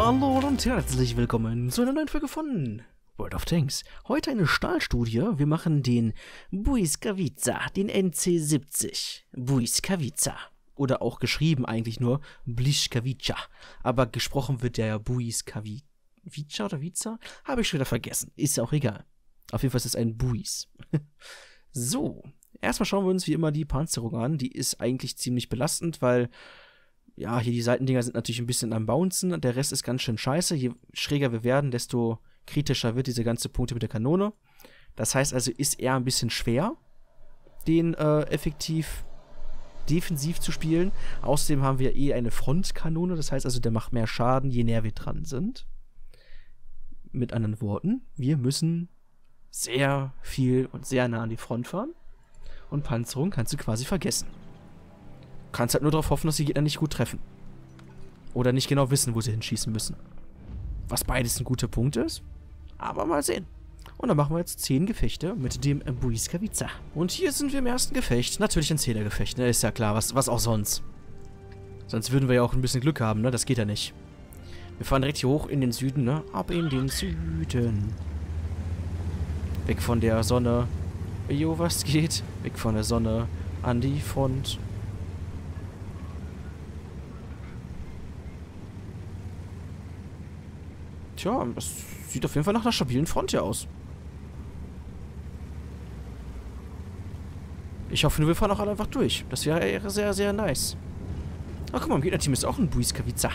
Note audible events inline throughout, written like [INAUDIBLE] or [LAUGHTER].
Hallo und herzlich willkommen zu einer neuen Folge von World of Tanks. Heute eine Stahlstudie. Wir machen den Buiskavica, den NC70. Buiskavica. Oder auch geschrieben eigentlich nur Bliskavica. Aber gesprochen wird der ja Buiskavica oder Vica? Habe ich schon wieder vergessen. Ist ja auch egal. Auf jeden Fall ist es ein Buis. [LAUGHS] so, erstmal schauen wir uns wie immer die Panzerung an. Die ist eigentlich ziemlich belastend, weil ja, hier die Seitendinger sind natürlich ein bisschen am Bouncen. Der Rest ist ganz schön scheiße. Je schräger wir werden, desto kritischer wird diese ganze Punkte mit der Kanone. Das heißt also, ist eher ein bisschen schwer, den äh, effektiv defensiv zu spielen. Außerdem haben wir eh eine Frontkanone. Das heißt also, der macht mehr Schaden, je näher wir dran sind. Mit anderen Worten, wir müssen sehr viel und sehr nah an die Front fahren. Und Panzerung kannst du quasi vergessen. Kannst halt nur darauf hoffen, dass die Gegner nicht gut treffen. Oder nicht genau wissen, wo sie hinschießen müssen. Was beides ein guter Punkt ist. Aber mal sehen. Und dann machen wir jetzt 10 Gefechte mit dem Buiskavica. Und hier sind wir im ersten Gefecht. Natürlich ein Zählergefecht, ne? Ist ja klar, was, was auch sonst. Sonst würden wir ja auch ein bisschen Glück haben, ne? Das geht ja nicht. Wir fahren direkt hier hoch in den Süden, ne? Ab in den Süden. Weg von der Sonne. Jo, was geht? Weg von der Sonne an die Front. Tja, das sieht auf jeden Fall nach einer stabilen Front hier aus. Ich hoffe nur, wir fahren auch alle einfach durch. Das wäre sehr, sehr nice. Ach, guck mal, im Gegnerteam ist auch ein Buiskavica.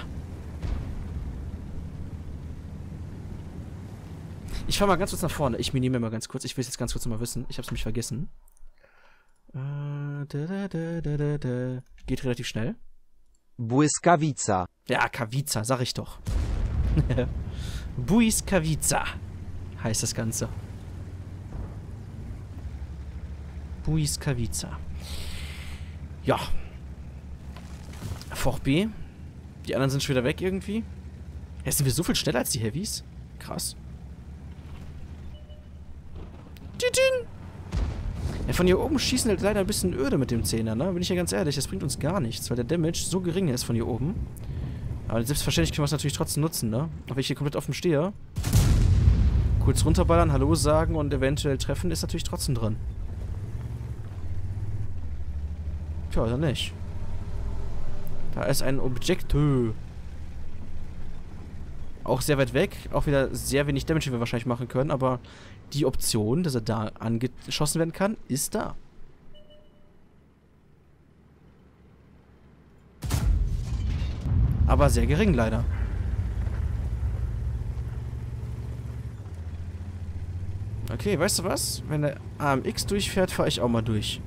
Ich fahre mal ganz kurz nach vorne. Ich minimiere mal ganz kurz. Ich will es jetzt ganz kurz mal wissen. Ich habe es nämlich vergessen. Äh, da, da, da, Geht relativ schnell. Błyskawica. Ja, Kavica, sag ich doch. [LAUGHS] Buiskavica heißt das Ganze. Buiskavica. Ja. Fort B. Die anderen sind schon wieder weg irgendwie. Jetzt sind wir so viel schneller als die Heavies. Krass. Ja, von hier oben schießen halt leider ein bisschen öde mit dem Zehner, ne? Bin ich ja ganz ehrlich, das bringt uns gar nichts, weil der Damage so gering ist von hier oben. Aber selbstverständlich können wir es natürlich trotzdem nutzen, ne? Auch wenn ich hier komplett offen stehe. Kurz runterballern, Hallo sagen und eventuell treffen ist natürlich trotzdem drin. Tja, oder nicht. Da ist ein Objekte. Auch sehr weit weg. Auch wieder sehr wenig Damage, die wir wahrscheinlich machen können. Aber die Option, dass er da angeschossen werden kann, ist da. Aber sehr gering leider. Okay, weißt du was? Wenn der AMX durchfährt, fahre ich auch mal durch.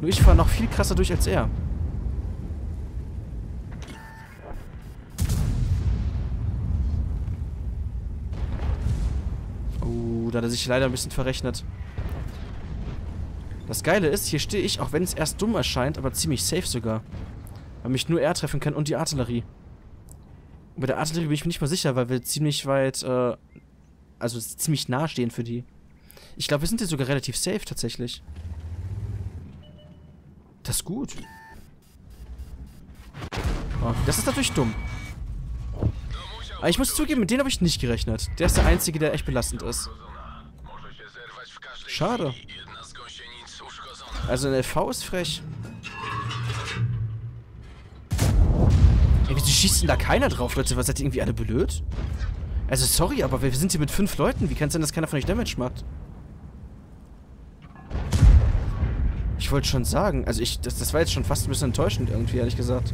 Nur ich fahre noch viel krasser durch als er. Oh, da hat er sich leider ein bisschen verrechnet. Das Geile ist, hier stehe ich, auch wenn es erst dumm erscheint, aber ziemlich safe sogar. Weil mich nur er treffen kann und die Artillerie. Und bei der Artillerie bin ich mir nicht mal sicher, weil wir ziemlich weit, äh, also ziemlich nah stehen für die. Ich glaube, wir sind hier sogar relativ safe tatsächlich. Das ist gut. Oh, das ist natürlich dumm. Aber ich muss zugeben, mit denen habe ich nicht gerechnet. Der ist der Einzige, der echt belastend ist. Schade. Also ein LV ist frech. Ey, wieso schießt denn da keiner drauf, Leute? Was seid ihr irgendwie alle blöd? Also sorry, aber wir sind hier mit fünf Leuten. Wie kann es sein, dass keiner von euch Damage macht? Ich wollte schon sagen, also ich, das, das war jetzt schon fast ein bisschen enttäuschend irgendwie, ehrlich gesagt.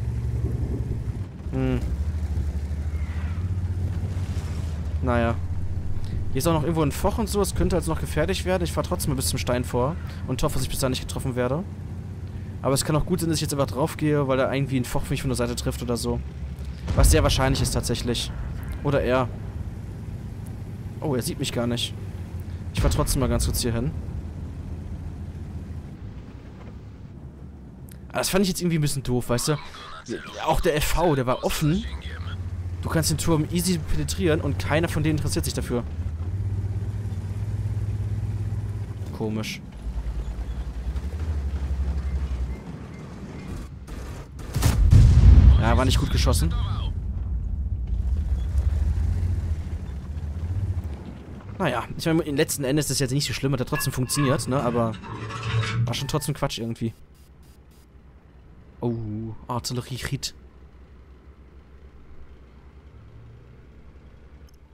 Hm. Naja. Hier ist auch noch irgendwo ein Foch und so. Es könnte also noch gefährlich werden. Ich fahre trotzdem mal bis zum Stein vor und hoffe, dass ich bis da nicht getroffen werde. Aber es kann auch gut sein, dass ich jetzt einfach drauf gehe, weil da irgendwie ein Foch mich von der Seite trifft oder so. Was sehr wahrscheinlich ist tatsächlich. Oder er. Oh, er sieht mich gar nicht. Ich fahre trotzdem mal ganz kurz hier hin. Aber das fand ich jetzt irgendwie ein bisschen doof, weißt du? Auch der FV, der war offen. Du kannst den Turm easy penetrieren und keiner von denen interessiert sich dafür. Komisch. Ja, war nicht gut geschossen. Naja, ich meine, im letzten Endes ist das jetzt nicht so schlimm, hat er trotzdem funktioniert, ne? Aber war schon trotzdem Quatsch irgendwie. Oh, Artillerie-Hit.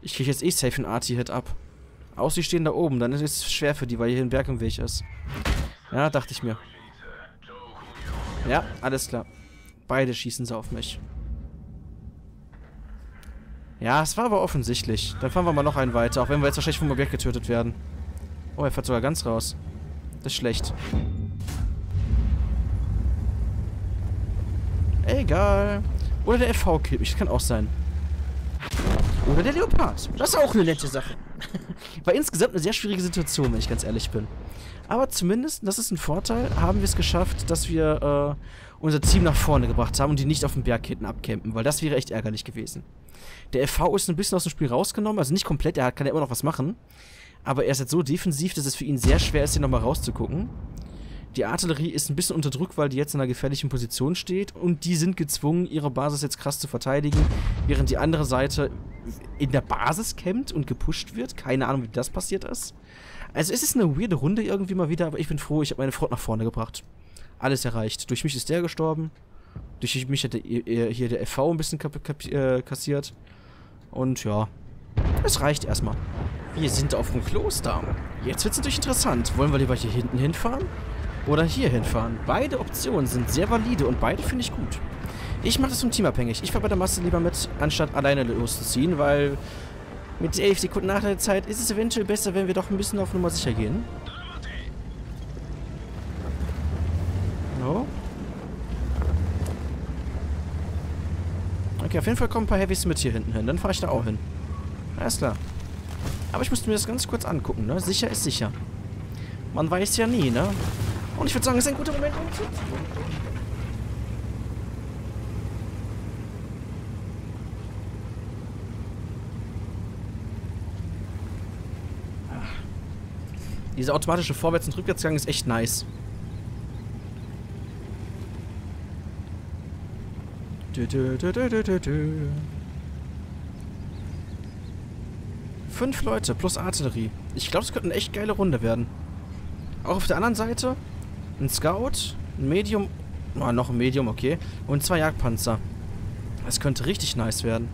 Ich kriege jetzt eh safe einen Arti-Hit ab. Aus, die stehen da oben, dann ist es schwer für die, weil hier ein Berg im Weg ist. Ja, dachte ich mir. Ja, alles klar. Beide schießen sie auf mich. Ja, es war aber offensichtlich. Dann fahren wir mal noch einen weiter, auch wenn wir jetzt wahrscheinlich vom Objekt getötet werden. Oh, er fährt sogar ganz raus. Das ist schlecht. Egal. Oder der FV killt mich, das kann auch sein. Oder der Leopard. Das ist auch eine nette Sache. [LAUGHS] War insgesamt eine sehr schwierige Situation, wenn ich ganz ehrlich bin. Aber zumindest, das ist ein Vorteil, haben wir es geschafft, dass wir äh, unser Team nach vorne gebracht haben und die nicht auf dem Berg hinten abcampen, weil das wäre echt ärgerlich gewesen. Der FV ist ein bisschen aus dem Spiel rausgenommen, also nicht komplett, er kann ja immer noch was machen. Aber er ist jetzt so defensiv, dass es für ihn sehr schwer ist, hier nochmal rauszugucken. Die Artillerie ist ein bisschen unter Druck, weil die jetzt in einer gefährlichen Position steht und die sind gezwungen, ihre Basis jetzt krass zu verteidigen, während die andere Seite in der Basis campt und gepusht wird. Keine Ahnung, wie das passiert ist. Also es ist eine weirde Runde irgendwie mal wieder, aber ich bin froh, ich habe meine Front nach vorne gebracht. Alles erreicht. Durch mich ist der gestorben. Durch mich hat der, hier der FV ein bisschen äh, kassiert. Und ja, es reicht erstmal. Wir sind auf dem Kloster. Jetzt wird es natürlich interessant. Wollen wir lieber hier hinten hinfahren? oder hier hinfahren. Beide Optionen sind sehr valide und beide finde ich gut. Ich mache das zum Team abhängig. Ich fahre bei der Masse lieber mit, anstatt alleine loszuziehen, weil mit 11 Sekunden nach der Zeit ist es eventuell besser, wenn wir doch ein bisschen auf Nummer sicher gehen. No. Okay, auf jeden Fall kommen ein paar Heavys mit hier hinten hin. Dann fahre ich da auch hin. Alles klar. Aber ich musste mir das ganz kurz angucken, ne? Sicher ist sicher. Man weiß ja nie, ne? Und ich würde sagen, es ist ein guter Moment, um zu... Dieser automatische Vorwärts- und Rückwärtsgang ist echt nice. Du, du, du, Fünf Leute plus Artillerie. Ich glaube, es könnte eine echt geile Runde werden. Auch auf der anderen Seite ein Scout, ein Medium, oh, noch ein Medium, okay, und zwei Jagdpanzer. Das könnte richtig nice werden.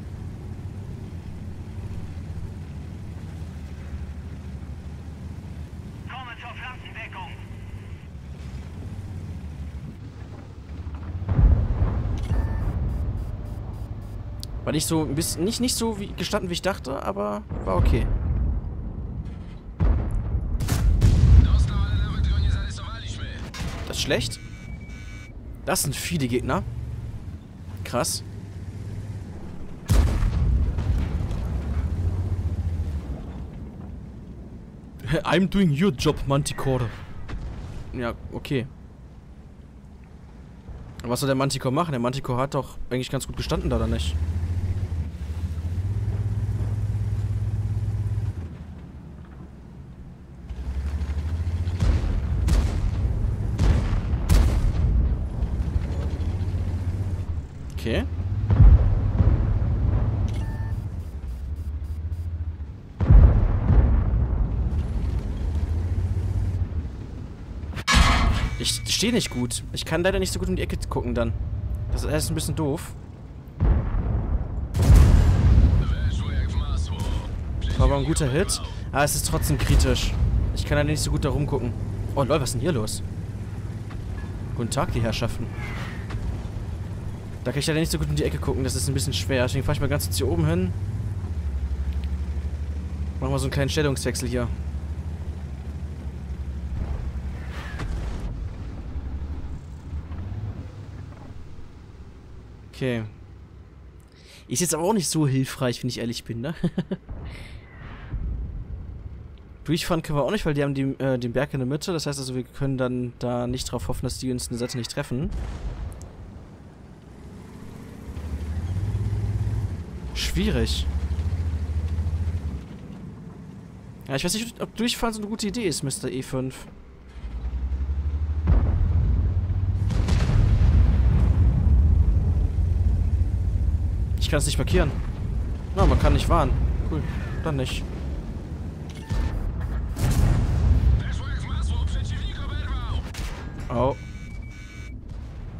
War nicht so ein bisschen, nicht, nicht so wie gestanden, wie ich dachte, aber war okay. schlecht. Das sind viele Gegner. Krass. [LAUGHS] I'm doing your job, Manticore. Ja, okay. Was soll der Manticore machen? Der Manticore hat doch eigentlich ganz gut gestanden da, oder nicht? Okay. Stehe nicht gut. Ich kann leider nicht so gut um die Ecke gucken dann. Das ist ein bisschen doof. War aber ein guter Hit. Aber es ist trotzdem kritisch. Ich kann leider nicht so gut da rumgucken. Oh lol, was ist denn hier los? Guten Tag, die Herrschaften. Da kann ich leider nicht so gut in die Ecke gucken, das ist ein bisschen schwer. Deswegen fahre ich mal ganz kurz hier oben hin. Machen wir so einen kleinen Stellungswechsel hier. Okay. Ist jetzt aber auch nicht so hilfreich, wenn ich ehrlich bin, ne? [LAUGHS] Durchfahren können wir auch nicht, weil die haben die, äh, den Berg in der Mitte. Das heißt also, wir können dann da nicht drauf hoffen, dass die uns eine Seite nicht treffen. schwierig. Ja, ich weiß nicht, ob Durchfahren so eine gute Idee ist, Mr. E5. Ich kann es nicht markieren. Na, man kann nicht warnen. Cool, dann nicht. Oh.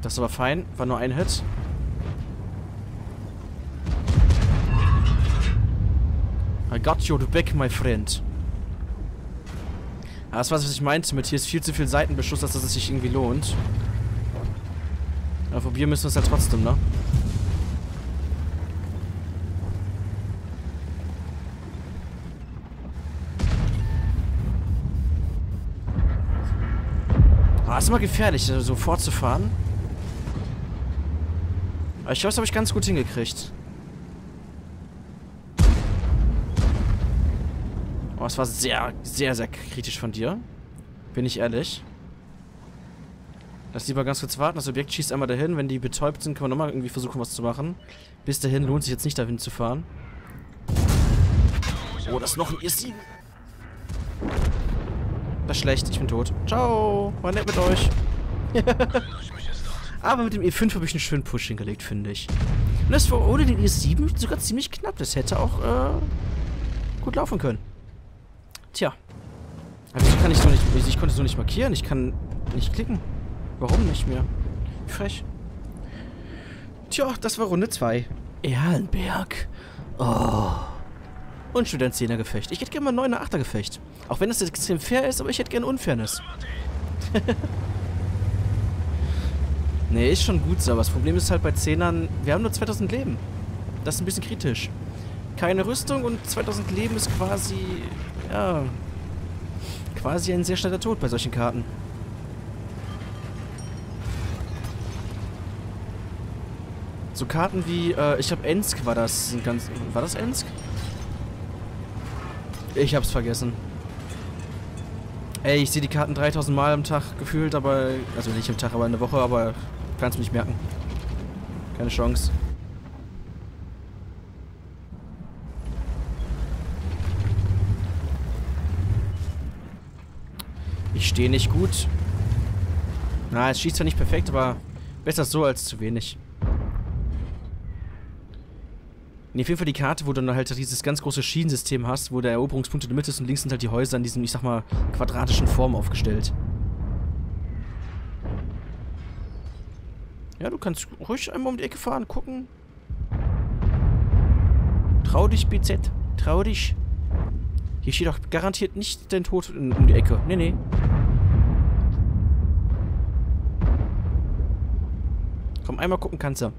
Das ist aber fein. War nur ein Hit. I got your back, my friend. Aber das war, was ich meinte mit hier ist viel zu viel Seitenbeschuss, dass es sich irgendwie lohnt. Aber probieren müssen wir es ja trotzdem, ne? Immer gefährlich, so fortzufahren. Aber ich glaube, das habe ich ganz gut hingekriegt. Oh, es war sehr, sehr, sehr kritisch von dir. Bin ich ehrlich. Lass lieber ganz kurz warten. Das Objekt schießt einmal dahin. Wenn die betäubt sind, kann man nochmal irgendwie versuchen, was zu machen. Bis dahin lohnt sich jetzt nicht, dahin zu fahren. Oh, das ist noch ein IS-7. Das ist schlecht. Ich bin tot. Ciao. War nett mit euch. [LAUGHS] Aber mit dem E5 habe ich einen schönen Push hingelegt, finde ich. Und das war ohne den E7 sogar ziemlich knapp. Das hätte auch äh, gut laufen können. Tja. Aber wieso kann ich so nicht. Ich konnte so nicht markieren. Ich kann nicht klicken. Warum nicht mehr? Frech. Tja, das war Runde 2. Erlenberg. Oh. Und schon ein 10er Gefecht. Ich hätte gerne mal ein 9er, 8er Gefecht. Auch wenn das extrem fair ist, aber ich hätte gerne Unfairness. [LAUGHS] nee, ist schon gut so. Aber das Problem ist halt bei 10ern, wir haben nur 2000 Leben. Das ist ein bisschen kritisch. Keine Rüstung und 2000 Leben ist quasi ja, quasi ein sehr schneller Tod bei solchen Karten. So Karten wie, äh, ich habe Ensk, war das ganz, war das Ensk? Ich hab's vergessen. Ey, ich sehe die Karten 3000 Mal am Tag gefühlt, aber, also nicht am Tag, aber in der Woche, aber kannst mich merken. Keine Chance. Ich stehe nicht gut. Na, es schießt zwar nicht perfekt, aber besser so als zu wenig. Nee, auf jeden Fall die Karte, wo du dann halt dieses ganz große Schienensystem hast, wo der Eroberungspunkt in der Mitte ist und links sind halt die Häuser in diesem, ich sag mal, quadratischen Form aufgestellt. Ja, du kannst ruhig einmal um die Ecke fahren, gucken. Trau dich, BZ. Trau dich. Hier steht doch garantiert nicht dein Tod um die Ecke. Nee, nee. Komm, einmal gucken kannst du.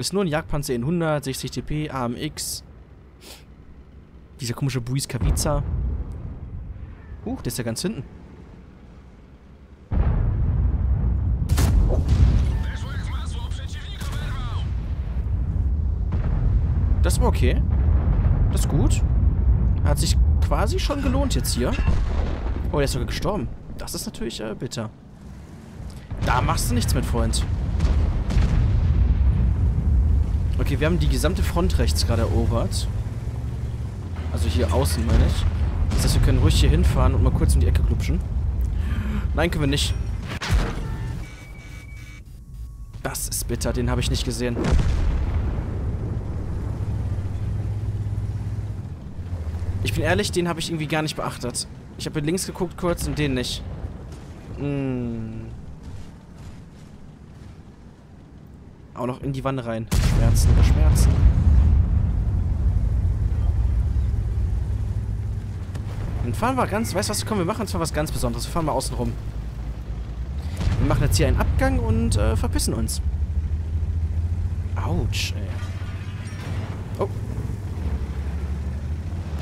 Ist nur ein Jagdpanzer in 100, 60 TP, AMX. Dieser komische Buis Kaviza. Huch, der ist ja ganz hinten. Das war okay. Das ist gut. Hat sich quasi schon gelohnt jetzt hier. Oh, der ist sogar gestorben. Das ist natürlich äh, bitter. Da machst du nichts mit, Freund. Okay, wir haben die gesamte Front rechts gerade erobert. Also hier außen, meine ich. Das heißt, wir können ruhig hier hinfahren und mal kurz um die Ecke klupschen. Nein, können wir nicht. Das ist bitter, den habe ich nicht gesehen. Ich bin ehrlich, den habe ich irgendwie gar nicht beachtet. Ich habe links geguckt kurz und den nicht. Hm. Auch noch in die Wanne rein. Schmerzen über Schmerzen. Dann fahren wir ganz... Weißt du was? Komm, wir machen zwar was ganz Besonderes. Wir fahren mal außen rum. Wir machen jetzt hier einen Abgang und äh, verpissen uns. Autsch, ey. Oh.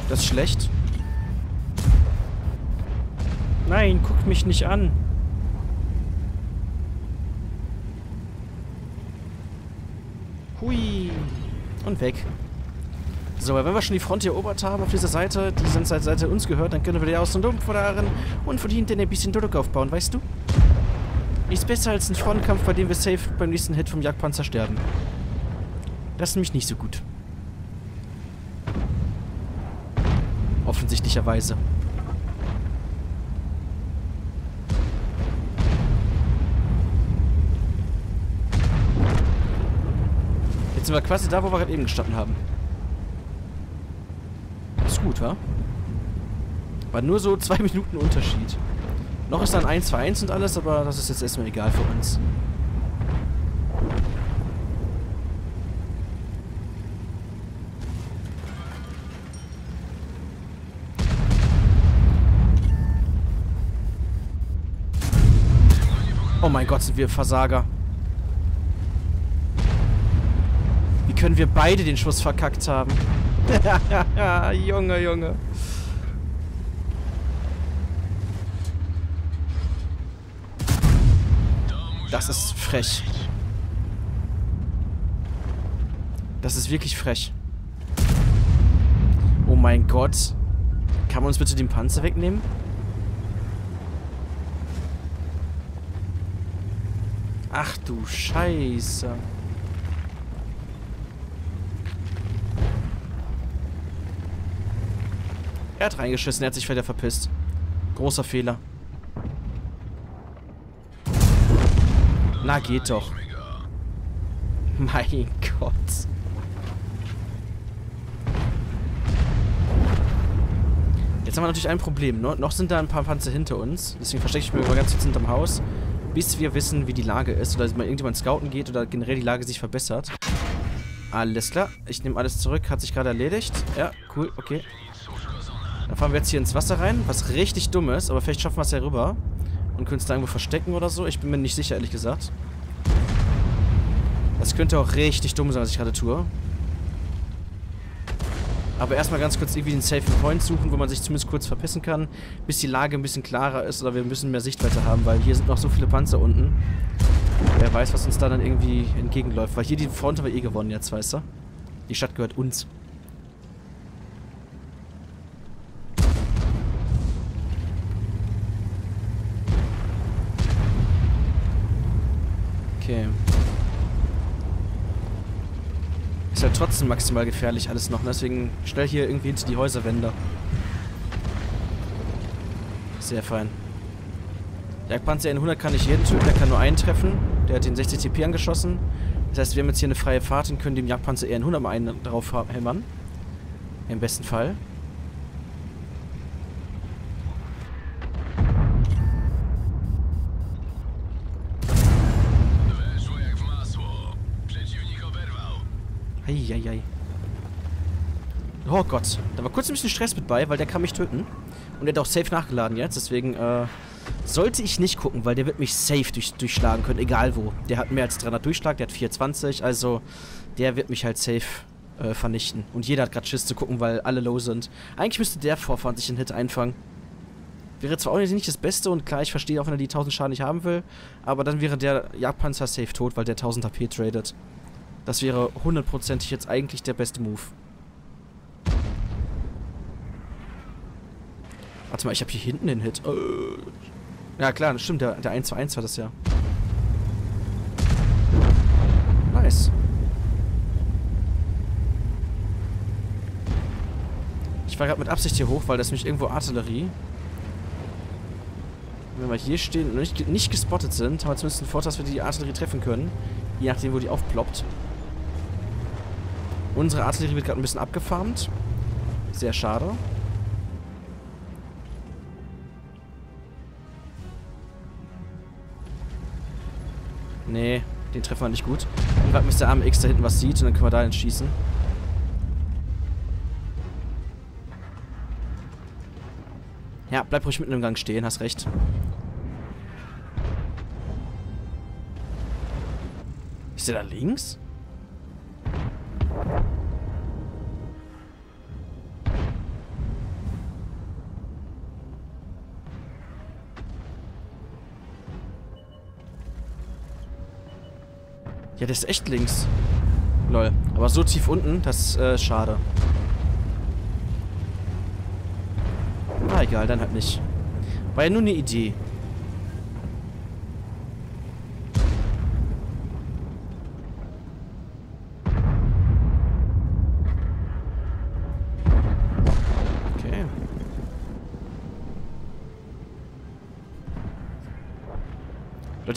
Das ist schlecht. Nein, guckt mich nicht an. Hui. Und weg. So, wenn wir schon die Front hier erobert haben auf dieser Seite, die sind seit Seite uns gehört, dann können wir die aus dem Dumpf fahren und von hinten ein bisschen Druck aufbauen, weißt du? Ist besser als ein Frontkampf, bei dem wir safe beim nächsten Hit vom Jagdpanzer sterben. Das ist nämlich nicht so gut. Offensichtlicherweise. Sind wir quasi da, wo wir gerade eben gestanden haben. Ist gut, wa? War nur so zwei [LAUGHS] Minuten Unterschied. Noch ist dann 1 für 1 und alles, aber das ist jetzt erstmal egal für uns. Oh mein Gott, sind wir Versager. Können wir beide den Schuss verkackt haben? [LAUGHS] Junge, Junge. Das ist frech. Das ist wirklich frech. Oh mein Gott. Kann man uns bitte den Panzer wegnehmen? Ach du Scheiße. Er hat reingeschissen, er hat sich wieder verpisst. Großer Fehler. Na, geht doch. Mein Gott. Jetzt haben wir natürlich ein Problem. No noch sind da ein paar Panzer hinter uns. Deswegen verstecke ich mich mal ganz kurz hinterm Haus. Bis wir wissen, wie die Lage ist. Oder mal irgendjemand scouten geht oder generell die Lage sich verbessert. Alles klar. Ich nehme alles zurück. Hat sich gerade erledigt. Ja, cool. Okay. Fahren wir jetzt hier ins Wasser rein. Was richtig dumm ist. Aber vielleicht schaffen wir es ja rüber. Und können es da irgendwo verstecken oder so. Ich bin mir nicht sicher, ehrlich gesagt. Das könnte auch richtig dumm sein, was ich gerade tue. Aber erstmal ganz kurz irgendwie den Safe Point suchen, wo man sich zumindest kurz verpissen kann, bis die Lage ein bisschen klarer ist oder wir müssen mehr Sichtweite haben, weil hier sind noch so viele Panzer unten. Wer weiß, was uns da dann irgendwie entgegenläuft. Weil hier die Front haben wir eh gewonnen jetzt, weißt du? Die Stadt gehört uns. Okay. Ist halt trotzdem maximal gefährlich alles noch. Ne? Deswegen schnell hier irgendwie hinter die Häuserwände. Sehr fein. Der Panzer N100 kann nicht jeden töten, der kann nur einen treffen. Der hat den 60 TP angeschossen. Das heißt, wir haben jetzt hier eine freie Fahrt und können dem Jagdpanzer EN100 mal einen drauf hämmern. Im besten Fall. Eieiei. Oh Gott. Da war kurz ein bisschen Stress mit bei, weil der kann mich töten. Und der hat auch safe nachgeladen jetzt. Deswegen, äh, sollte ich nicht gucken, weil der wird mich safe durch, durchschlagen können, egal wo. Der hat mehr als 300 Durchschlag, der hat 420, also der wird mich halt safe äh, vernichten. Und jeder hat gerade Schiss zu gucken, weil alle low sind. Eigentlich müsste der vorfahren sich einen Hit einfangen. Wäre zwar auch nicht das Beste und klar, ich verstehe auch, wenn er die 1000 Schaden nicht haben will, aber dann wäre der Jagdpanzer safe tot, weil der 1000 HP tradet. Das wäre hundertprozentig jetzt eigentlich der beste Move. Warte mal, ich habe hier hinten den Hit. Äh. Ja klar, das stimmt, der, der 1 zu 1 war das ja. Nice. Ich war gerade mit Absicht hier hoch, weil das nämlich irgendwo Artillerie. Wenn wir hier stehen und nicht, nicht gespottet sind, haben wir zumindest den Vorteil, dass wir die Artillerie treffen können. Je nachdem, wo die aufploppt. Unsere Artillerie wird gerade ein bisschen abgefarmt. Sehr schade. Nee, den treffen wir nicht gut. Ich warte, bis der arme X da hinten was sieht und dann können wir da schießen. Ja, bleib ruhig mitten im Gang stehen, hast recht. Ist der da links? Ja, der ist echt links. Lol. Aber so tief unten, das ist äh, schade. Na egal, dann halt nicht. War ja nur eine Idee.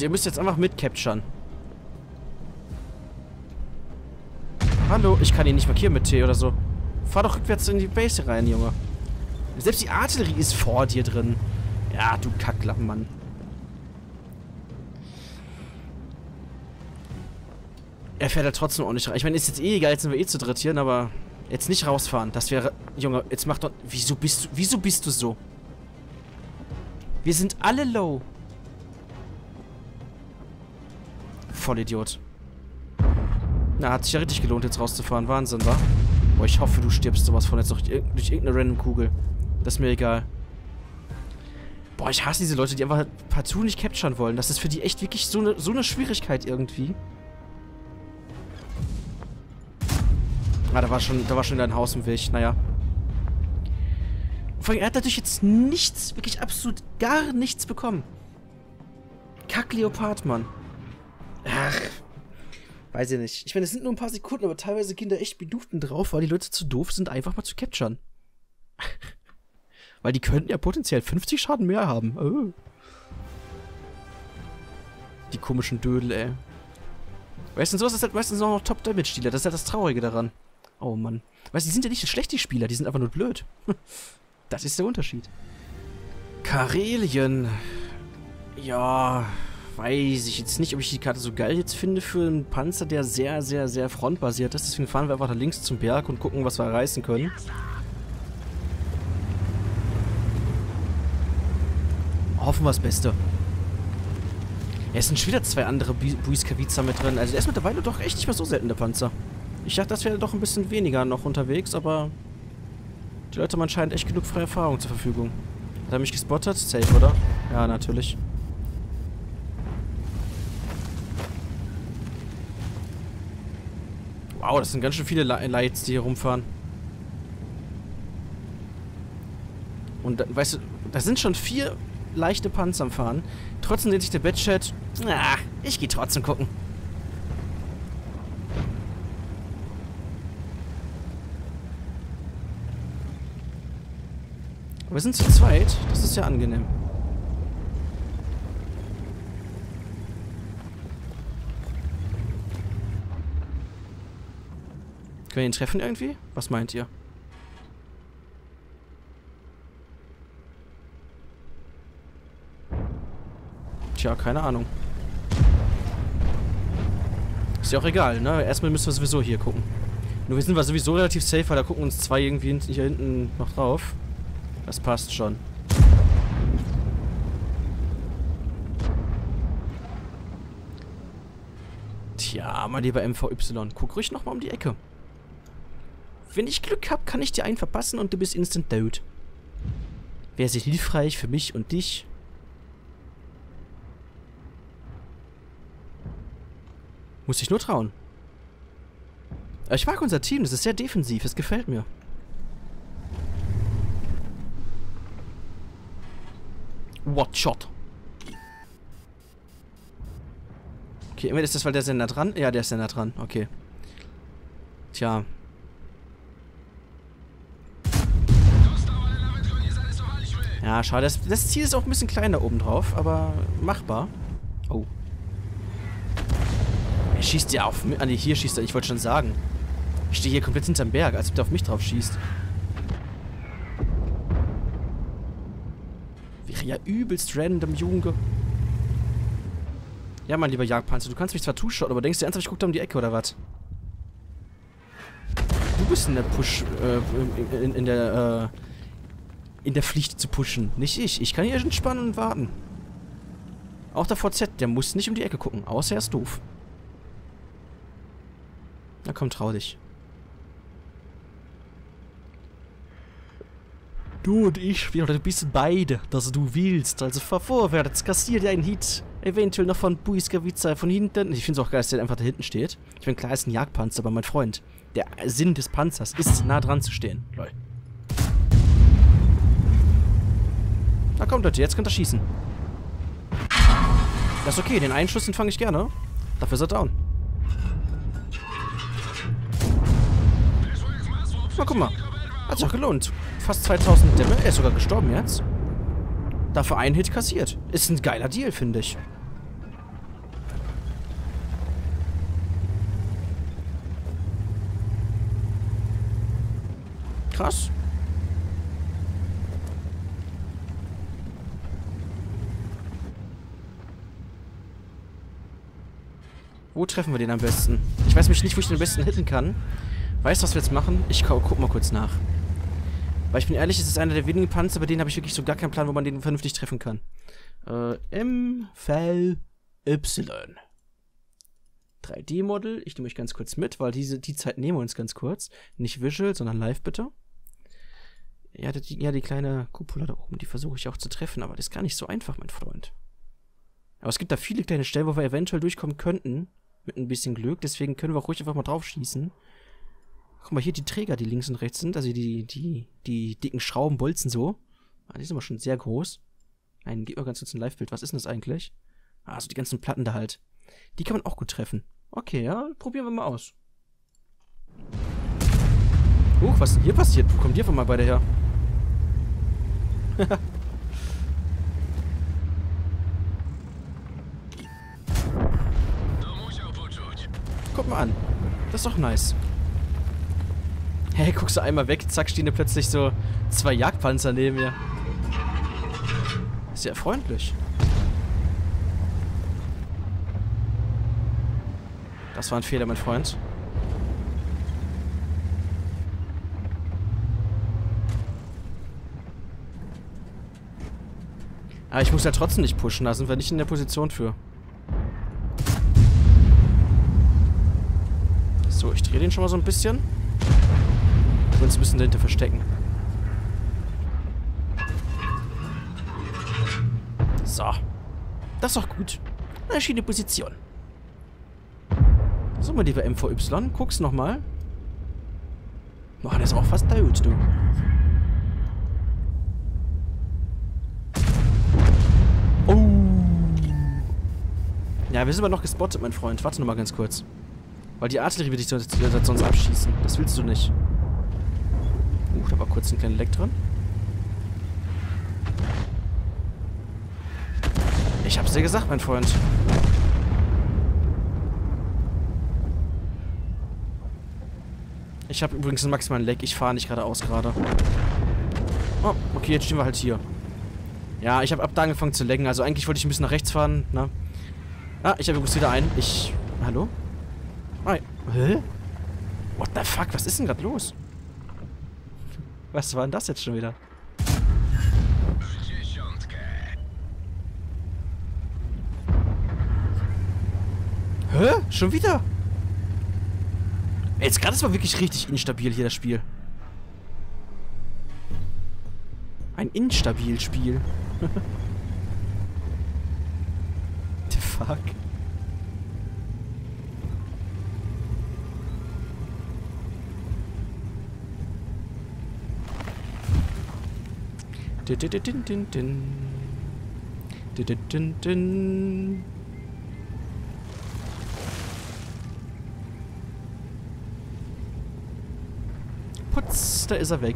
Leute, ihr müsst jetzt einfach mitcapturen. Hallo, ich kann ihn nicht markieren mit T oder so. Fahr doch rückwärts in die Base rein, Junge. Selbst die Artillerie ist vor dir drin. Ja, du Kacklappen, Mann. Er fährt halt trotzdem auch nicht rein. Ich meine, ist jetzt eh egal, jetzt sind wir eh zu dritt hier, aber jetzt nicht rausfahren. Das wäre... Junge, jetzt mach doch... Wieso bist du... Wieso bist du so? Wir sind alle low. Vollidiot. Na, hat sich ja richtig gelohnt, jetzt rauszufahren. Wahnsinn, wa? Boah, ich hoffe, du stirbst sowas von jetzt noch durch irgendeine random Kugel. Das ist mir egal. Boah, ich hasse diese Leute, die einfach partout nicht capturen wollen. Das ist für die echt wirklich so eine, so eine Schwierigkeit irgendwie. Ah, da war schon, da war schon dein Haus im Weg. Naja. Vor allem, er hat natürlich jetzt nichts, wirklich absolut gar nichts bekommen. Kack Leopard, Mann. Ach. Weiß ich nicht. Ich meine, es sind nur ein paar Sekunden, aber teilweise gehen da echt Minuten drauf, weil die Leute zu doof sind, einfach mal zu capturen. [LAUGHS] weil die könnten ja potenziell 50 Schaden mehr haben. Oh. Die komischen Dödel, ey. Weißt du, sowas ist halt meistens noch Top-Damage-Dealer. Das ist halt das Traurige daran. Oh Mann. Weißt du, die sind ja nicht so schlecht, die Spieler, die sind einfach nur blöd. [LAUGHS] das ist der Unterschied. Karelien. Ja, weiß ich jetzt nicht, ob ich die Karte so geil jetzt finde für einen Panzer, der sehr, sehr, sehr frontbasiert ist. Deswegen fahren wir einfach da links zum Berg und gucken, was wir reißen können. Hoffen wir das Beste. Es sind schon wieder zwei andere Buiskaviza mit drin. Also der ist mittlerweile doch echt nicht mehr so selten, der Panzer. Ich dachte, das wäre doch ein bisschen weniger noch unterwegs, aber die Leute haben anscheinend echt genug freie Erfahrung zur Verfügung. Hat er mich gespottet? Safe, oder? Ja, natürlich. Wow, das sind ganz schön viele Lights, die hier rumfahren. Und weißt du, da sind schon vier leichte Panzer am Fahren. Trotzdem nennt sich der Batchat, ah, ich gehe trotzdem gucken. Aber wir sind zu zweit. Das ist ja angenehm. Wir ihn treffen irgendwie? Was meint ihr? Tja, keine Ahnung. Ist ja auch egal, ne? Erstmal müssen wir sowieso hier gucken. Nur wir sind wir sowieso relativ safe, weil da gucken uns zwei irgendwie hier hinten noch drauf. Das passt schon. Tja, mein lieber MVY, guck ruhig nochmal um die Ecke. Wenn ich Glück habe, kann ich dir einen verpassen und du bist instant tot. Wäre sehr hilfreich für mich und dich. Muss ich nur trauen. Ich mag unser Team, das ist sehr defensiv, es gefällt mir. What shot? Okay, ist das, weil der Sender dran? Ja, der ist Sender dran. Okay. Tja. Ja, schade. Das, das Ziel ist auch ein bisschen kleiner oben drauf, aber machbar. Oh. Er schießt ja auf mich. Ah, nee, hier schießt er. Ich wollte schon sagen. Ich stehe hier komplett hinterm Berg, als ob der auf mich drauf schießt. Wäre ja übelst random, Junge. Ja, mein lieber Jagdpanzer, du kannst mich zwar zuschauen, aber denkst du ernsthaft, ich guck da um die Ecke, oder was? Du bist in der Push, äh, in, in der, äh, in der Pflicht zu pushen. Nicht ich. Ich kann hier entspannen und warten. Auch der VZ, der muss nicht um die Ecke gucken, außer er ist doof. Na komm, trau dich. Du und ich, wir bist beide, dass du willst. Also fahr vorwärts, kassier dir einen Hit. Eventuell noch von Buiskavica von hinten. Ich finde es auch geil, dass der einfach da hinten steht. Ich bin klar, ist ein Jagdpanzer, aber mein Freund, der Sinn des Panzers ist, nah dran zu stehen. Lol. Na komm, Leute, jetzt könnt ihr schießen. Das ist okay, den einen Schuss, den fange ich gerne. Dafür ist er down. Na, guck mal. Hat sich auch gelohnt. Fast 2000 Dämme. Er ist sogar gestorben jetzt. Dafür einen Hit kassiert. Ist ein geiler Deal, finde ich. Krass. Wo treffen wir den am besten? Ich weiß mich nicht, wo ich den am besten hitten kann. Weißt du, was wir jetzt machen? Ich guck mal kurz nach. Weil ich bin ehrlich, es ist einer der wenigen Panzer, bei denen habe ich wirklich so gar keinen Plan, wo man den vernünftig treffen kann. Äh, M, Fell, Y. 3D-Model. Ich nehme euch ganz kurz mit, weil diese, die Zeit nehmen wir uns ganz kurz. Nicht Visual, sondern Live bitte. Ja, die, ja, die kleine Cupola da oben, die versuche ich auch zu treffen, aber das ist gar nicht so einfach, mein Freund. Aber es gibt da viele kleine Stellen, wo wir eventuell durchkommen könnten. Mit ein bisschen Glück. Deswegen können wir auch ruhig einfach mal drauf schießen. Guck mal, hier die Träger, die links und rechts sind. Also die, die, die dicken Schrauben, Bolzen so. Ah, die sind aber schon sehr groß. Nein, gib mir ganz kurz ein Live-Bild. Was ist denn das eigentlich? Ah, so die ganzen Platten da halt. Die kann man auch gut treffen. Okay, ja, probieren wir mal aus. Huch, was ist denn hier passiert? Wo kommt ihr von mal beide her? [LAUGHS] Guck mal an. Das ist doch nice. Hey, guckst du einmal weg, zack, stehen da plötzlich so zwei Jagdpanzer neben mir. Sehr freundlich. Das war ein Fehler, mein Freund. Aber ich muss ja trotzdem nicht pushen, da sind wir nicht in der Position für. So, ich drehe den schon mal so ein bisschen. Wir uns ein bisschen dahinter verstecken. So. Das ist doch gut. Eine schöne Position. So, mein lieber MVY, guck's nochmal. Oh, der ist auch fast tot, du. Oh. Ja, wir sind aber noch gespottet, mein Freund. Warte nochmal ganz kurz. Weil die Artillerie wird dich sonst, abschießen. Das willst du nicht. Uh, da war kurz ein kleiner Leck drin. Ich hab's dir gesagt, mein Freund. Ich habe übrigens einen maximalen Leck. Ich fahre nicht geradeaus gerade. Oh, okay, jetzt stehen wir halt hier. Ja, ich habe ab da angefangen zu lecken. Also eigentlich wollte ich ein bisschen nach rechts fahren, ne? Ah, ich habe übrigens wieder ein. Ich... Hallo? Hä? What the fuck? Was ist denn gerade los? Was war denn das jetzt schon wieder? Hä? Schon wieder? Jetzt gerade ist mal wirklich richtig instabil hier das Spiel. Ein instabil Spiel. [LAUGHS] The fuck? Putz, da ist er weg.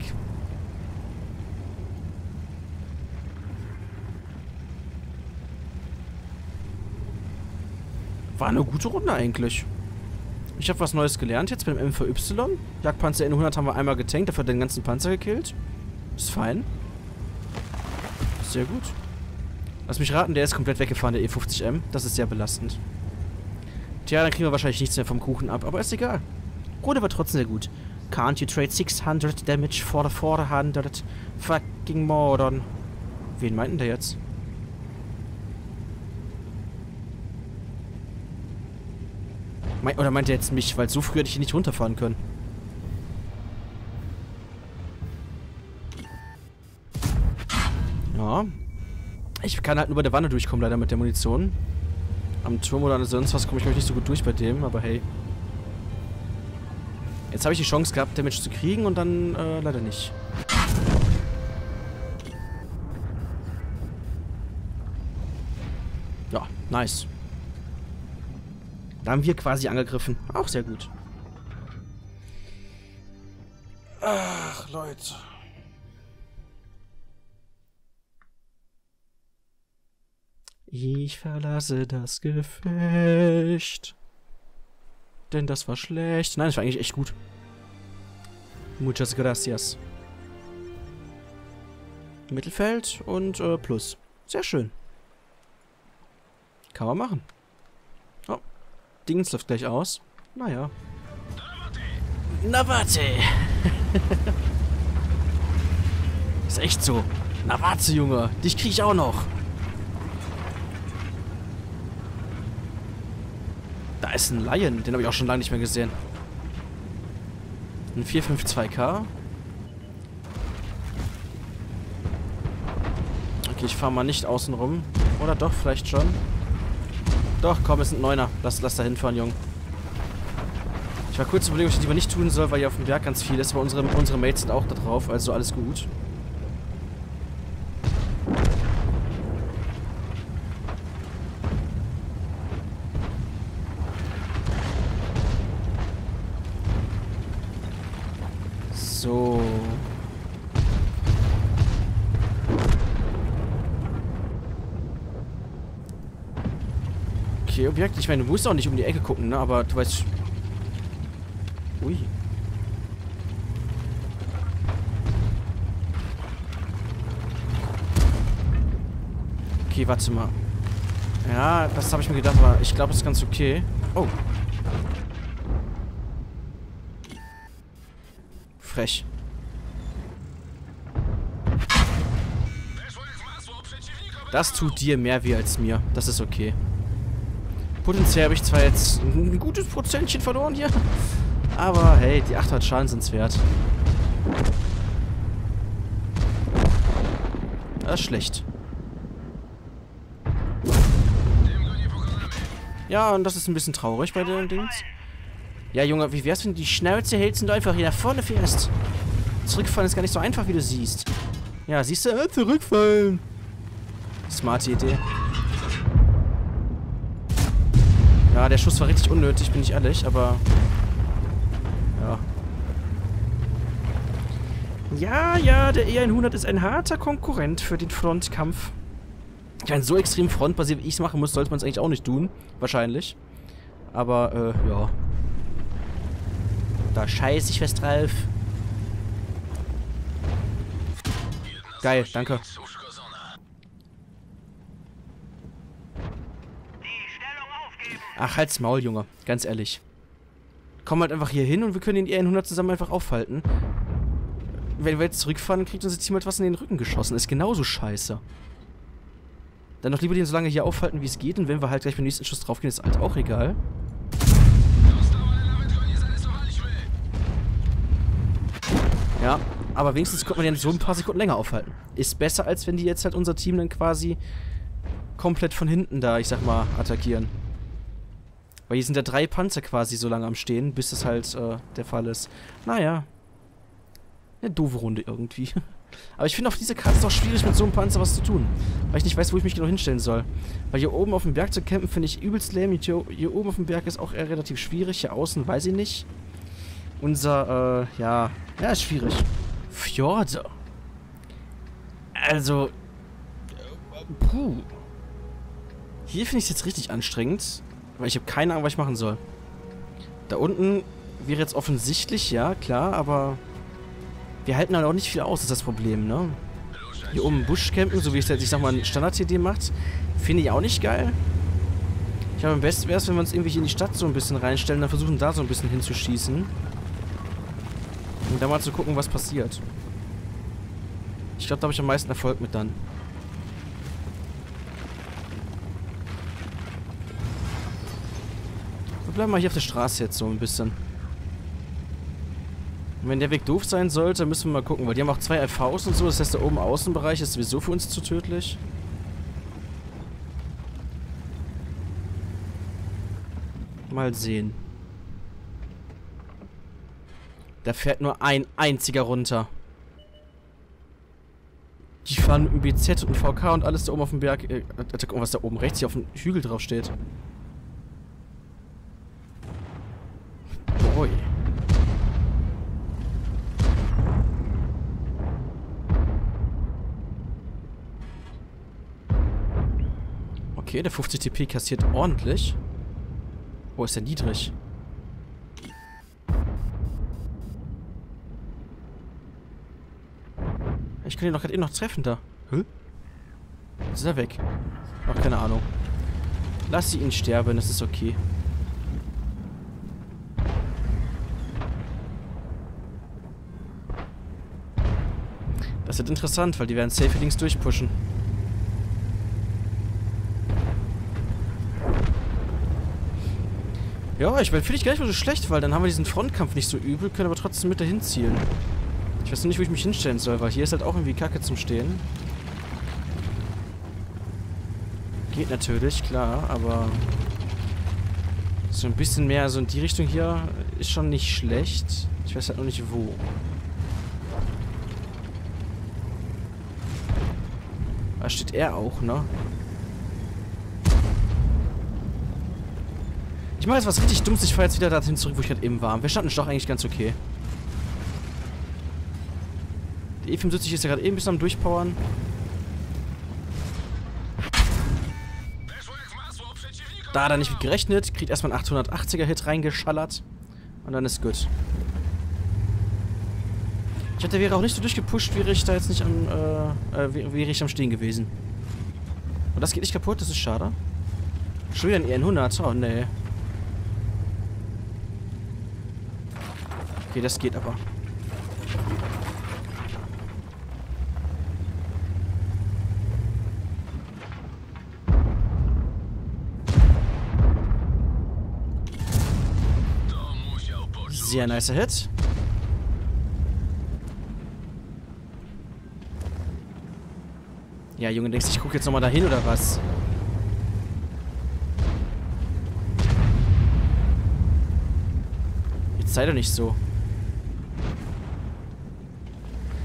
War eine gute Runde eigentlich. Ich habe was Neues gelernt jetzt beim MVY. Jagdpanzer N100 haben wir einmal getankt, dafür den ganzen Panzer gekillt. Ist fein. Sehr gut. Lass mich raten, der ist komplett weggefahren, der E50M. Das ist sehr belastend. Tja, dann kriegen wir wahrscheinlich nichts mehr vom Kuchen ab, aber ist egal. Runde war trotzdem sehr gut. Can't you trade 600 damage for the 400 fucking modern? Wen meinten der jetzt? Oder meint er jetzt mich? Weil so früh hätte ich hier nicht runterfahren können. Ich kann halt nur bei der Wanne durchkommen, leider mit der Munition. Am Turm oder sonst was komme ich nicht so gut durch bei dem, aber hey. Jetzt habe ich die Chance gehabt, Damage zu kriegen und dann äh, leider nicht. Ja, nice. Da haben wir quasi angegriffen. Auch sehr gut. Ach, Leute. Ich verlasse das Gefecht. Denn das war schlecht. Nein, das war eigentlich echt gut. Muchas gracias. Mittelfeld und äh, Plus. Sehr schön. Kann man machen. Oh. Dings läuft gleich aus. Naja. Na warte. [LAUGHS] Ist echt so. Na warte, Junge. Dich krieg ich auch noch. Ist ein Lion. Den habe ich auch schon lange nicht mehr gesehen. Ein 452K. Okay, ich fahre mal nicht außen rum. Oder doch, vielleicht schon. Doch, komm, es sind Neuner. Lass, lass da hinfahren, Jung. Ich war kurz überlegen, ob ich das lieber nicht tun soll, weil hier auf dem Berg ganz viel ist, aber unsere, unsere Mates sind auch da drauf, also alles gut. So. Okay, Objekt. Ich meine, du musst auch nicht um die Ecke gucken, ne? Aber du weißt... Ui. Okay, warte mal. Ja, das habe ich mir gedacht, aber ich glaube, das ist ganz okay. Oh. Frech. Das tut dir mehr weh als mir. Das ist okay. Potenziell habe ich zwar jetzt ein gutes Prozentchen verloren hier. Aber hey, die 800 Schaden sind es wert. Das ist schlecht. Ja, und das ist ein bisschen traurig bei den Dings. Ja, Junge, wie wär's, wenn du die Schnauze hältst und du einfach hier nach vorne fährst? Zurückfallen ist gar nicht so einfach, wie du siehst. Ja, siehst du? Zurückfallen. Smarte Idee. Der Schuss war richtig unnötig, bin ich ehrlich, aber... Ja. Ja, ja, der E100 ist ein harter Konkurrent für den Frontkampf. Ich meine, so extrem frontbasiert, wie ich es machen muss, sollte man es eigentlich auch nicht tun. Wahrscheinlich. Aber, äh, ja. Da scheiße ich fest drauf. Geil, danke. Ach, halt's Maul, Junge. Ganz ehrlich. Komm halt einfach hier hin und wir können den E100 zusammen einfach aufhalten. Wenn wir jetzt zurückfahren, kriegt unser Team halt was in den Rücken geschossen. Ist genauso scheiße. Dann doch lieber den so lange hier aufhalten, wie es geht. Und wenn wir halt gleich beim nächsten Schuss draufgehen, ist halt auch egal. Ja, aber wenigstens konnte man den so ein paar Sekunden länger aufhalten. Ist besser, als wenn die jetzt halt unser Team dann quasi komplett von hinten da, ich sag mal, attackieren. Weil hier sind ja drei Panzer quasi so lange am Stehen, bis das halt äh, der Fall ist. Naja. Eine doofe Runde irgendwie. [LAUGHS] Aber ich finde auf dieser Karte ist es auch schwierig, mit so einem Panzer was zu tun. Weil ich nicht weiß, wo ich mich genau hinstellen soll. Weil hier oben auf dem Berg zu campen, finde ich übelst lame. Hier, hier, oben auf dem Berg ist auch eher relativ schwierig. Hier außen weiß ich nicht. Unser, äh, ja. Ja, ist schwierig. Fjorde. Also. Puh. Hier finde ich es jetzt richtig anstrengend. Weil ich habe keine Ahnung, was ich machen soll. Da unten wäre jetzt offensichtlich, ja, klar, aber wir halten halt auch nicht viel aus, ist das Problem, ne? Hier oben im Busch campen, so wie es jetzt, ich sag mal, ein Standard-TD macht, finde ich auch nicht geil. Ich glaube, am besten wäre es, wenn wir uns irgendwie in die Stadt so ein bisschen reinstellen, dann versuchen da so ein bisschen hinzuschießen. Und dann mal zu gucken, was passiert. Ich glaube, da habe ich am meisten Erfolg mit dann. Bleiben mal hier auf der Straße jetzt so ein bisschen. Und wenn der Weg doof sein sollte, müssen wir mal gucken, weil die haben auch zwei FVs und so. Das heißt, der oben Außenbereich ist sowieso für uns zu tödlich. Mal sehen. Da fährt nur ein einziger runter. Die fahren mit dem BZ und dem VK und alles da oben auf dem Berg. Äh, was da oben rechts hier auf dem Hügel drauf steht. Okay, der 50 TP kassiert ordentlich. Wo oh, ist der niedrig? Ich kann ihn doch gerade eh noch treffen da. Hä? Ist er weg. Ach, keine Ahnung. Lass sie ihn sterben, das ist okay. Das wird interessant, weil die werden safe links durchpushen. Ja, ich finde ich gar nicht mal so schlecht, weil dann haben wir diesen Frontkampf nicht so übel, können aber trotzdem mit dahin zielen. Ich weiß noch nicht, wo ich mich hinstellen soll, weil hier ist halt auch irgendwie Kacke zum Stehen. Geht natürlich, klar, aber so ein bisschen mehr so in die Richtung hier ist schon nicht schlecht. Ich weiß halt noch nicht wo. Da steht er auch, ne? Ich mache jetzt was richtig Dummes. Ich fahre jetzt wieder dahin zurück, wo ich gerade eben war. Wir standen doch eigentlich ganz okay. Die E75 ist ja gerade eben ein bisschen am Durchpowern. Da hat er nicht mit gerechnet. Kriegt erstmal einen 880er-Hit reingeschallert. Und dann ist gut. Ich hätte wäre auch nicht so durchgepusht, wäre ich da jetzt nicht am, äh, äh, wäre ich am Stehen gewesen. Und das geht nicht kaputt, das ist schade. Schon wieder ein EN100, oh nee. Okay, das geht aber. Sehr nicer Hit. Ja, Junge, denkst du, ich gucke jetzt nochmal dahin oder was? Jetzt sei doch nicht so.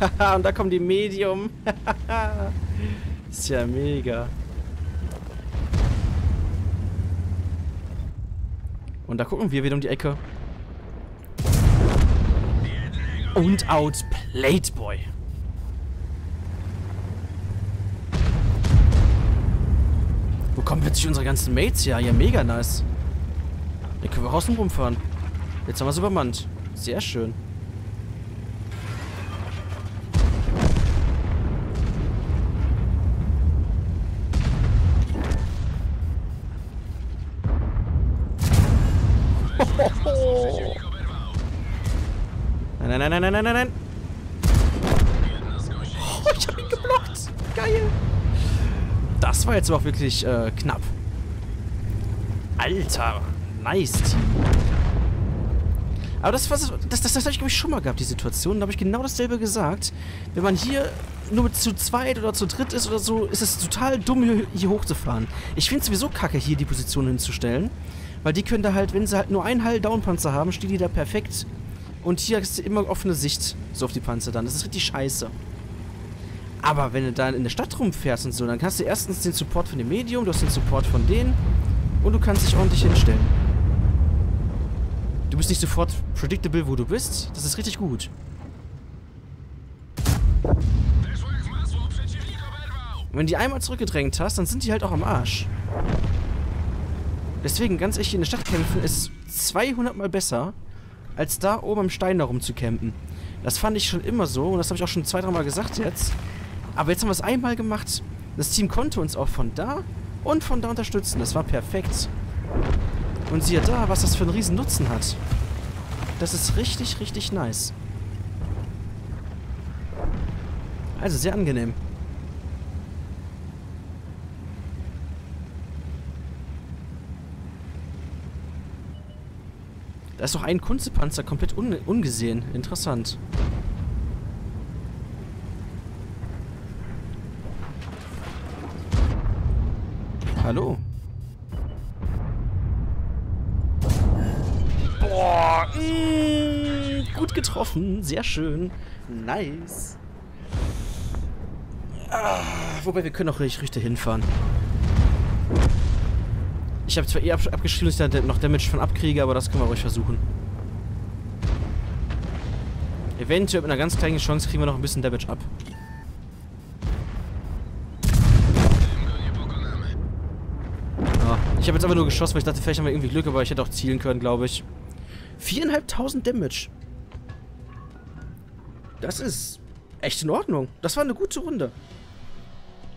Haha, [LAUGHS] und da kommt die Medium. [LAUGHS] Ist ja mega. Und da gucken wir wieder um die Ecke. Und outplayed, Boy. Wo kommen plötzlich unsere ganzen Mates her? Ja, mega nice. Hier können wir außen rumfahren. Jetzt haben wir es übermannt. Sehr schön. Jetzt aber auch wirklich äh, knapp. Alter. Nice. Aber das, was, das, das, das habe ich, glaube ich, schon mal gehabt, die Situation. Da habe ich genau dasselbe gesagt. Wenn man hier nur zu zweit oder zu dritt ist oder so, ist es total dumm, hier, hier hochzufahren. Ich finde es sowieso kacke, hier die Position hinzustellen. Weil die können da halt, wenn sie halt nur einen Hall Downpanzer haben, stehen die da perfekt. Und hier du immer offene Sicht so auf die Panzer dann. Das ist richtig scheiße. Aber wenn du dann in der Stadt rumfährst und so, dann hast du erstens den Support von dem Medium, du hast den Support von denen und du kannst dich ordentlich hinstellen. Du bist nicht sofort predictable, wo du bist. Das ist richtig gut. Und wenn die einmal zurückgedrängt hast, dann sind die halt auch am Arsch. Deswegen, ganz ehrlich, in der Stadt kämpfen ist 200 mal besser, als da oben am Stein zu campen. Das fand ich schon immer so und das habe ich auch schon zwei, dreimal gesagt jetzt. Aber jetzt haben wir es einmal gemacht. Das Team konnte uns auch von da und von da unterstützen. Das war perfekt. Und siehe da, was das für einen riesen Nutzen hat. Das ist richtig, richtig nice. Also sehr angenehm. Da ist doch ein Kunstepanzer komplett un ungesehen. Interessant. Hallo. Boah, mh, mm, gut getroffen. Sehr schön. Nice. Ah, wobei, wir können auch richtig hinfahren. Ich habe zwar eh ab abgeschrieben, dass ich da noch Damage von abkriege, aber das können wir ruhig versuchen. Eventuell mit einer ganz kleinen Chance kriegen wir noch ein bisschen Damage ab. Habe jetzt aber nur geschossen, weil ich dachte, vielleicht haben wir irgendwie Glück, aber ich hätte auch zielen können, glaube ich. 4.500 Damage. Das ist echt in Ordnung. Das war eine gute Runde.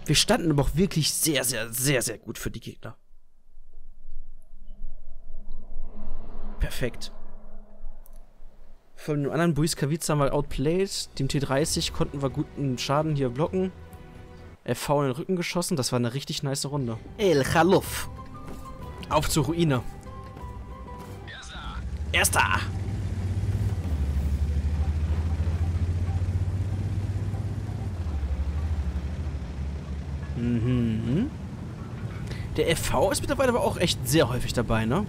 Wir standen aber auch wirklich sehr, sehr, sehr, sehr gut für die Gegner. Perfekt. Von dem anderen Buiskavica haben wir outplayed. Dem T30 konnten wir guten Schaden hier blocken. FV in den Rücken geschossen. Das war eine richtig nice Runde. El Khaluf. Auf zur Ruine. Erster. Mhm. Der FV ist mittlerweile aber auch echt sehr häufig dabei, ne?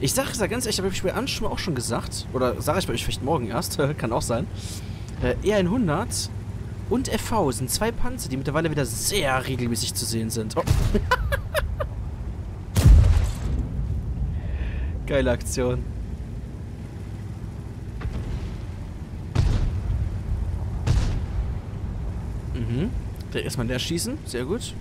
Ich sage es ja ganz ehrlich, habe ich bei Anschwung auch schon gesagt. Oder sage ich bei euch vielleicht morgen erst. [LAUGHS] Kann auch sein. Äh, E100 und FV sind zwei Panzer, die mittlerweile wieder sehr regelmäßig zu sehen sind. Oh. [LAUGHS] Geile Aktion. Mhm. Erstmal der schießen. Sehr gut.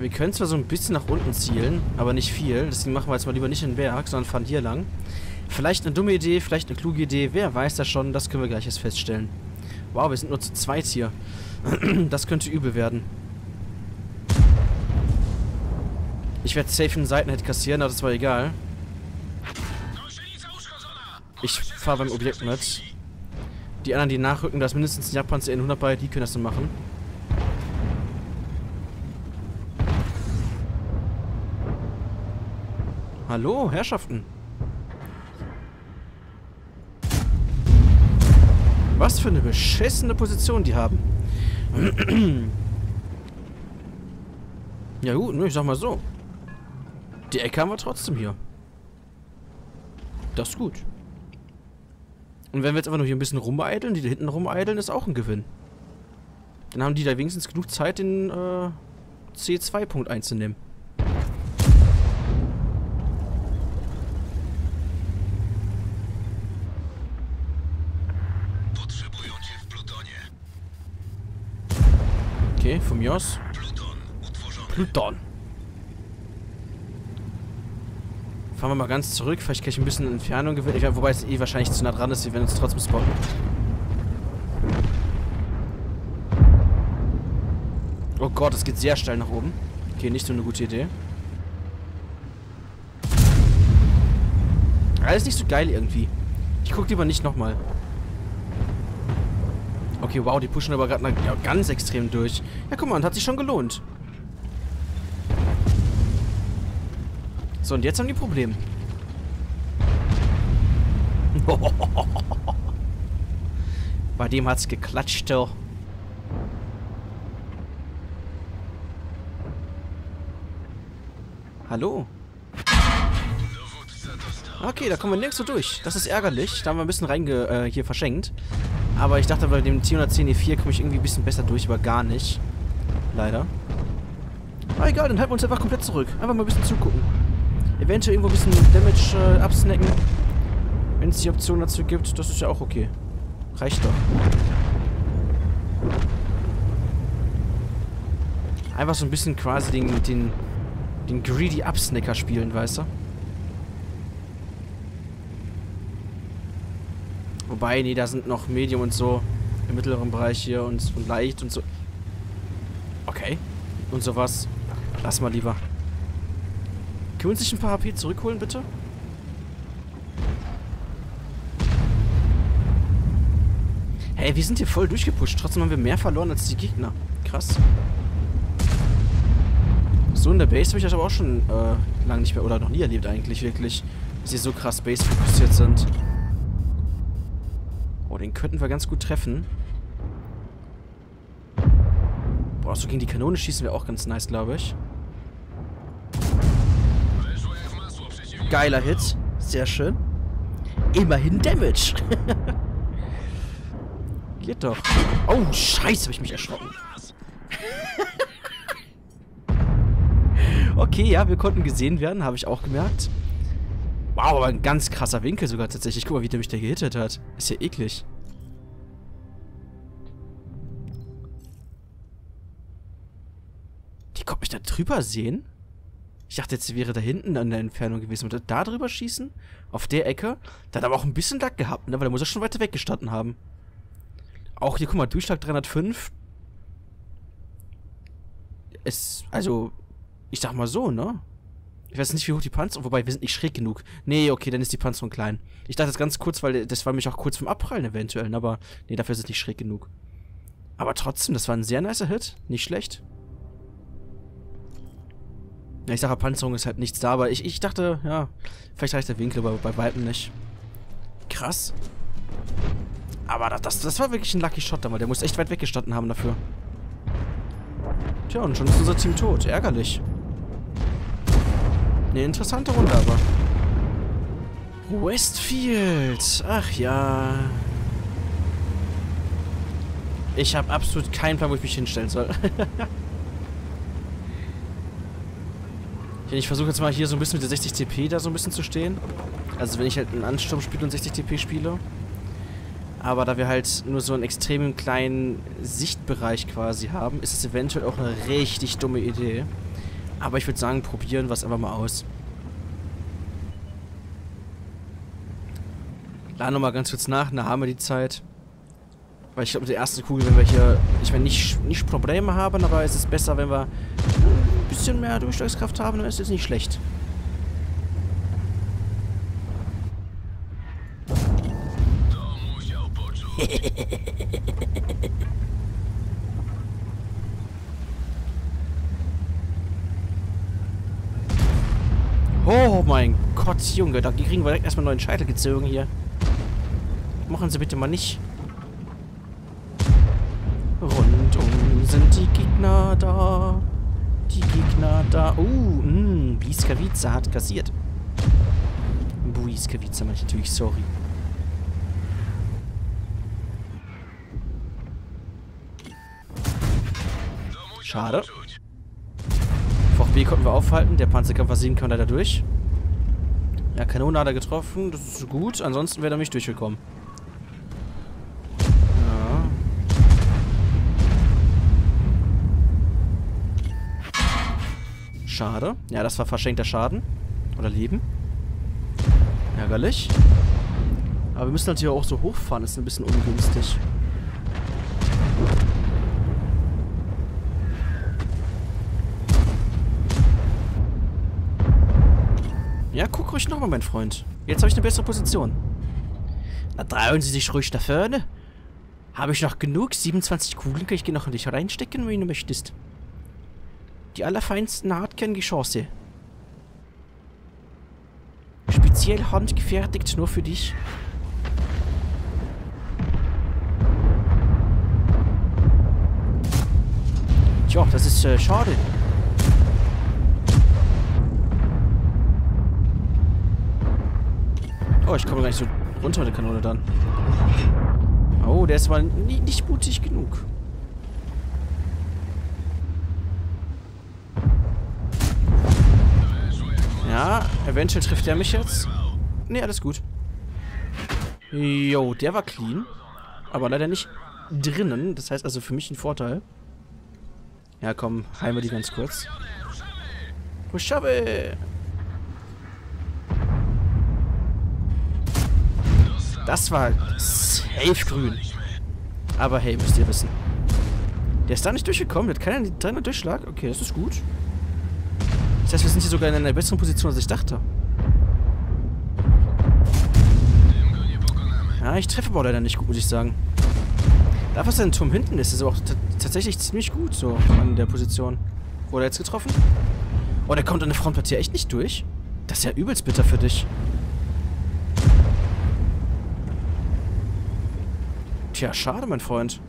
Wir können zwar so ein bisschen nach unten zielen, aber nicht viel. Deswegen machen wir jetzt mal lieber nicht in den Berg, sondern fahren hier lang. Vielleicht eine dumme Idee, vielleicht eine kluge Idee. Wer weiß das schon, das können wir gleich erst feststellen. Wow, wir sind nur zu zweit hier. [CLEARS THROAT] das könnte übel werden. Ich werde safe einen Seitenhead kassieren, aber das war egal. Ich fahre beim Objekt mit. Die anderen, die nachrücken, da ist mindestens ein Japanzer in 100 bei, die können das dann machen. Hallo, Herrschaften. Was für eine beschissene Position die haben. [CLEARS THROAT] ja gut, ich sag mal so. Die Ecke haben wir trotzdem hier. Das ist gut. Und wenn wir jetzt einfach nur hier ein bisschen rumeideln, die da hinten rumeideln, ist auch ein Gewinn. Dann haben die da wenigstens genug Zeit, den äh, C2-Punkt einzunehmen. Okay, von mir aus. Pluton. Fahren wir mal ganz zurück. Vielleicht kann ich ein bisschen Entfernung gewinnen. Wobei es eh wahrscheinlich zu nah dran ist. Wir werden uns trotzdem spotten. Oh Gott, es geht sehr steil nach oben. Okay, nicht so eine gute Idee. Alles nicht so geil irgendwie. Ich guck lieber nicht nochmal. Okay, wow, die pushen aber gerade ja, ganz extrem durch. Ja, guck mal, hat sich schon gelohnt. So, und jetzt haben die Probleme. [LAUGHS] Bei dem hat's geklatscht, doch. Hallo? Okay, da kommen wir nirgends so durch. Das ist ärgerlich. Da haben wir ein bisschen reinge äh, hier verschenkt. Aber ich dachte, bei dem T110E4 komme ich irgendwie ein bisschen besser durch, aber gar nicht. Leider. Aber egal, dann halten wir uns einfach komplett zurück. Einfach mal ein bisschen zugucken. Eventuell irgendwo ein bisschen Damage äh, absnacken. Wenn es die Option dazu gibt, das ist ja auch okay. Reicht doch. Einfach so ein bisschen quasi den, den, den Greedy Upsnacker spielen, weißt du? Wobei, nee, da sind noch Medium und so im mittleren Bereich hier und, und leicht und so. Okay. Und sowas. Lass mal lieber. Können wir uns nicht ein paar HP zurückholen, bitte? Hey, wir sind hier voll durchgepusht. Trotzdem haben wir mehr verloren als die Gegner. Krass. So in der Base habe ich das aber auch schon äh, lange nicht mehr oder noch nie erlebt eigentlich, wirklich. Dass sie so krass Base fokussiert sind. Oh, den könnten wir ganz gut treffen. Boah, so gegen die Kanone schießen wir auch ganz nice, glaube ich. Geiler Hit. Sehr schön. Immerhin Damage. [LAUGHS] Geht doch. Oh, scheiße, habe ich mich erschrocken. [LAUGHS] okay, ja, wir konnten gesehen werden, habe ich auch gemerkt. Wow, aber ein ganz krasser Winkel sogar tatsächlich. Guck mal, wie der mich da gehittet hat. Ist ja eklig. Die konnte mich da drüber sehen? Ich dachte, jetzt wäre da hinten an der Entfernung gewesen. Und da drüber schießen? Auf der Ecke? Da hat aber auch ein bisschen Lack gehabt, ne? Weil der muss ja schon weiter weggestanden haben. Auch hier, guck mal, Durchschlag 305. Es, also, Ich sag mal so, ne? Ich weiß nicht, wie hoch die Panzerung... Wobei, wir sind nicht schräg genug. Nee, okay, dann ist die Panzerung klein. Ich dachte das ganz kurz, weil das war mich auch kurz vom Abprallen eventuell. Aber nee, dafür ist es nicht schräg genug. Aber trotzdem, das war ein sehr nicer Hit. Nicht schlecht. Ja, ich sage, Panzerung ist halt nichts da, aber ich, ich dachte, ja, vielleicht reicht der Winkel, aber bei Weitem nicht. Krass. Aber das, das war wirklich ein Lucky Shot da, weil der muss echt weit weggestanden haben dafür. Tja, und schon ist unser Team tot. Ärgerlich. Eine interessante Runde aber. Westfield. Ach ja. Ich habe absolut keinen Plan, wo ich mich hinstellen soll. [LAUGHS] ich versuche jetzt mal hier so ein bisschen mit der 60 TP da so ein bisschen zu stehen. Also wenn ich halt einen Ansturm spiele und 60 TP spiele. Aber da wir halt nur so einen extrem kleinen Sichtbereich quasi haben, ist es eventuell auch eine richtig dumme Idee. Aber ich würde sagen, probieren wir es einfach mal aus. Laden nochmal ganz kurz nach, dann haben wir die Zeit. Weil ich glaube, mit der ersten Kugel, wenn wir hier, ich meine, nicht, nicht Probleme haben, aber es ist besser, wenn wir bisschen mehr Durchschlagskraft haben, dann ist es nicht schlecht. [LAUGHS] oh mein Gott, Junge, da kriegen wir direkt erstmal einen neuen Scheitel gezogen hier. Machen Sie bitte mal nicht. Rundum sind die Gegner da. Die Gegner da. Oh, uh, mh, Bliskavica hat kassiert. Bliskavica, meine ich natürlich, sorry. Schade. VfB konnten wir aufhalten. Der Panzerkampfer 7 kam leider durch. Ja, Kanone hat er getroffen. Das ist gut. Ansonsten wäre er nicht durchgekommen. Schade. Ja, das war verschenkter Schaden. Oder Leben. Ärgerlich. Aber wir müssen hier auch so hochfahren. Das ist ein bisschen ungünstig. Ja, guck ruhig nochmal, mein Freund. Jetzt habe ich eine bessere Position. Na, trauen Sie sich ruhig da vorne. Habe ich noch genug? 27 Kugeln kann ich noch in dich reinstecken, wenn du möchtest. Die allerfeinsten Hartkerngeschosse. Speziell handgefertigt, nur für dich. Tja, das ist äh, schade. Oh, ich komme gar nicht so runter mit der Kanone dann. Oh, der ist aber nicht mutig genug. Ja, eventuell trifft der mich jetzt. Ne, alles gut. Jo, der war clean. Aber leider nicht drinnen. Das heißt also für mich ein Vorteil. Ja, komm, heilen wir die ganz kurz. Pushabe! Das war safe grün. Aber hey, müsst ihr wissen. Der ist da nicht durchgekommen. Der hat keinen dreimal Durchschlag. Okay, das ist gut. Das heißt, wir sind hier sogar in einer besseren Position, als ich dachte. Ja, ich treffe aber leider nicht gut, muss ich sagen. Da, was ein Turm hinten ist, ist auch tatsächlich ziemlich gut so an der Position. Wurde er jetzt getroffen? Oh, der kommt an der Frontpartie echt nicht durch. Das ist ja übelst bitter für dich. Tja, schade, mein Freund.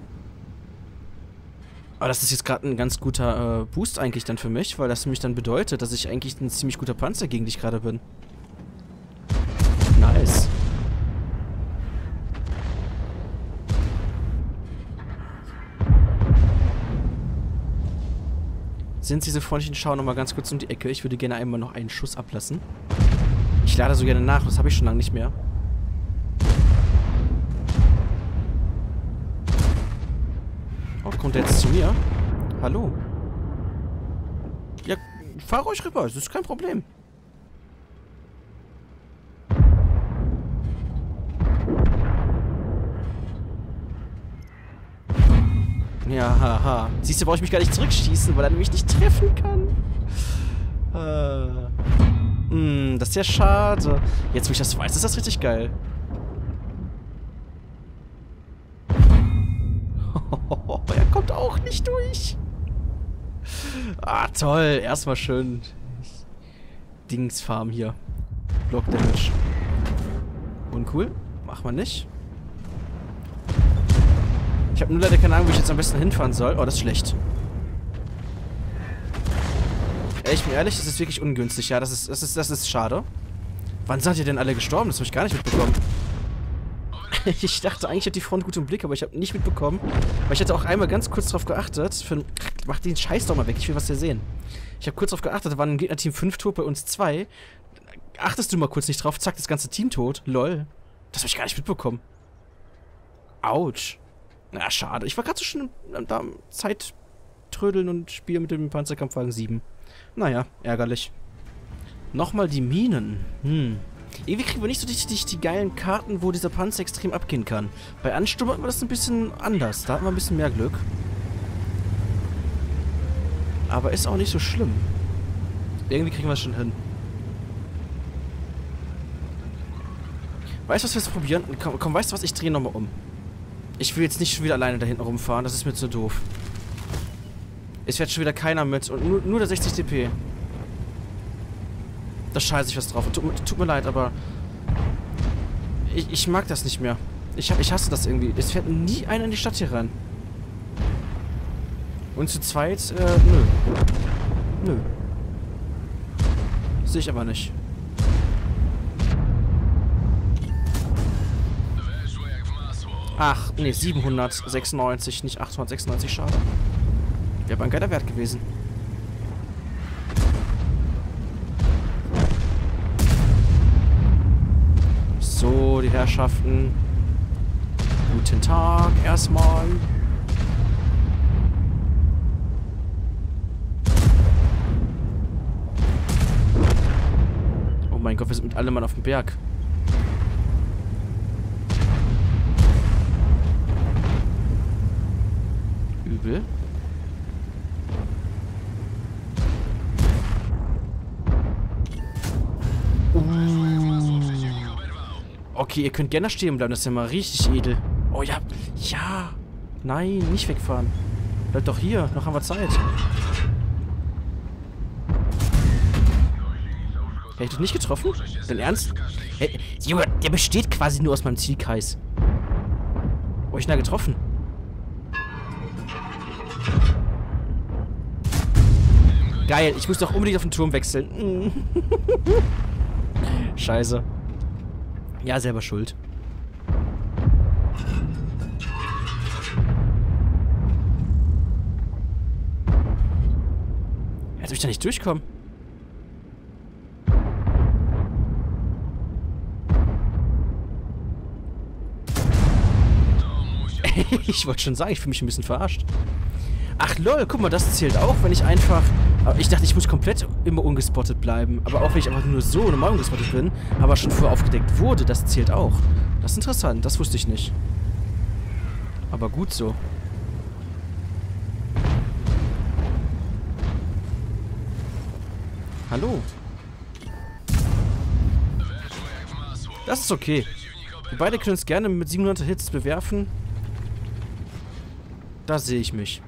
Aber das ist jetzt gerade ein ganz guter äh, Boost eigentlich dann für mich, weil das für mich dann bedeutet, dass ich eigentlich ein ziemlich guter Panzer gegen dich gerade bin. Nice. Sind Sie so freundlich und schauen nochmal ganz kurz um die Ecke. Ich würde gerne einmal noch einen Schuss ablassen. Ich lade so gerne nach, das habe ich schon lange nicht mehr. kommt er jetzt zu mir? Hallo? Ja, fahr ruhig rüber, das ist kein Problem. Ja, haha. Siehst du, brauche ich mich gar nicht zurückschießen, weil er mich nicht treffen kann. Äh. Mh, das ist ja schade. Jetzt, wo ich das weiß, ist das richtig geil. Durch. Ah, toll. Erstmal schön Dingsfarm hier. Block Damage. Uncool. Macht man nicht. Ich habe nur leider keine Ahnung, wo ich jetzt am besten hinfahren soll. Oh, das ist schlecht. Ich bin ehrlich, das ist wirklich ungünstig. Ja, das ist, das ist, das ist schade. Wann seid ihr denn alle gestorben? Das habe ich gar nicht mitbekommen. [LAUGHS] ich dachte eigentlich, ich hätte die Front gut im Blick, aber ich habe nicht mitbekommen. Weil ich hatte auch einmal ganz kurz drauf geachtet. Für, mach den Scheiß doch mal weg, ich will was hier sehen. Ich habe kurz drauf geachtet, da waren im Gegner-Team 5 tot, bei uns 2. Achtest du mal kurz nicht drauf, zack, das ganze Team tot. Lol. Das habe ich gar nicht mitbekommen. Autsch. Na, schade. Ich war gerade so schon da Zeit trödeln und spielen mit dem Panzerkampfwagen 7. Naja, ärgerlich. Nochmal die Minen. Hm. Irgendwie kriegen wir nicht so richtig die geilen Karten, wo dieser Panzer extrem abgehen kann. Bei Ansturm hatten wir das ein bisschen anders. Da hatten wir ein bisschen mehr Glück. Aber ist auch nicht so schlimm. Irgendwie kriegen wir es schon hin. Weißt du, was wir jetzt probieren? Komm, komm weißt du was? Ich drehe nochmal um. Ich will jetzt nicht schon wieder alleine da hinten rumfahren. Das ist mir zu doof. Es fährt schon wieder keiner mit. Und nur, nur der 60 TP. Da scheiße ich was drauf. Tut, tut, mir leid, aber... Ich, ich mag das nicht mehr. Ich, ich hasse das irgendwie. Es fährt nie einer in die Stadt hier rein. Und zu zweit, äh, nö. Nö. Sehe ich aber nicht. Ach, nee, 796, nicht 896, schade. Wäre aber ein geiler Wert gewesen. Die Herrschaften. Guten Tag erstmal. Oh mein Gott, wir sind mit allem Mann auf dem Berg. Übel. Okay, ihr könnt gerne stehen bleiben. Das ist ja mal richtig edel. Oh ja. Ja. Nein, nicht wegfahren. Bleibt doch hier. Noch haben wir Zeit. Hätte ich dich nicht getroffen? Dein Ernst? Junge, der besteht quasi nur aus meinem Zielkreis. Wo ich da getroffen? Geil, ich muss doch unbedingt auf den Turm wechseln. [LAUGHS] Scheiße. Ja, selber schuld. Hätte ich da nicht durchkommen. [LAUGHS] ich wollte schon sagen, ich fühle mich ein bisschen verarscht. Ach lol, guck mal, das zählt auch, wenn ich einfach... Ich dachte, ich muss komplett immer ungespottet bleiben. Aber auch wenn ich einfach nur so normal ungespottet bin, aber schon vorher aufgedeckt wurde, das zählt auch. Das ist interessant, das wusste ich nicht. Aber gut so. Hallo. Das ist okay. Wir beide können uns gerne mit 700 Hits bewerfen. Da sehe ich mich.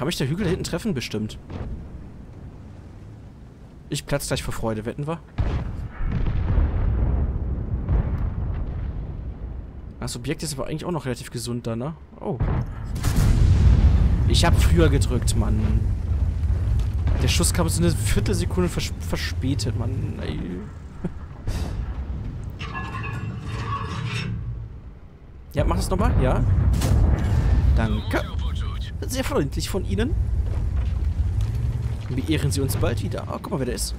Kann mich der Hügel da hinten treffen? Bestimmt. Ich platze gleich vor Freude, wetten wir? Das Objekt ist aber eigentlich auch noch relativ gesund da, ne? Oh. Ich habe früher gedrückt, Mann. Der Schuss kam so eine Viertelsekunde vers verspätet, Mann. Ey. Ja, mach das nochmal, ja. Danke. Sehr freundlich von Ihnen. Beehren Sie uns bald wieder. Oh, guck mal, wer da ist.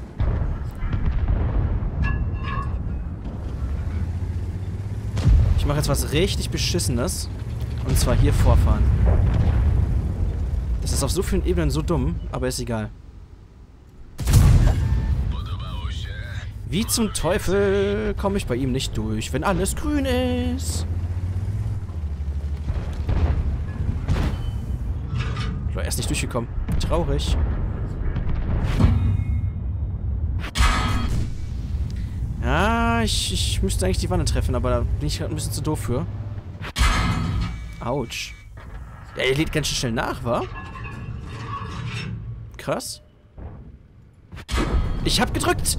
Ich mache jetzt was richtig Beschissenes. Und zwar hier vorfahren. Das ist auf so vielen Ebenen so dumm, aber ist egal. Wie zum Teufel komme ich bei ihm nicht durch, wenn alles grün ist? Ist nicht durchgekommen. traurig. Ja, ich, ich müsste eigentlich die Wanne treffen, aber da bin ich gerade ein bisschen zu doof für. Autsch. Ja, er lädt ganz schön schnell nach, wa? Krass. Ich hab gedrückt!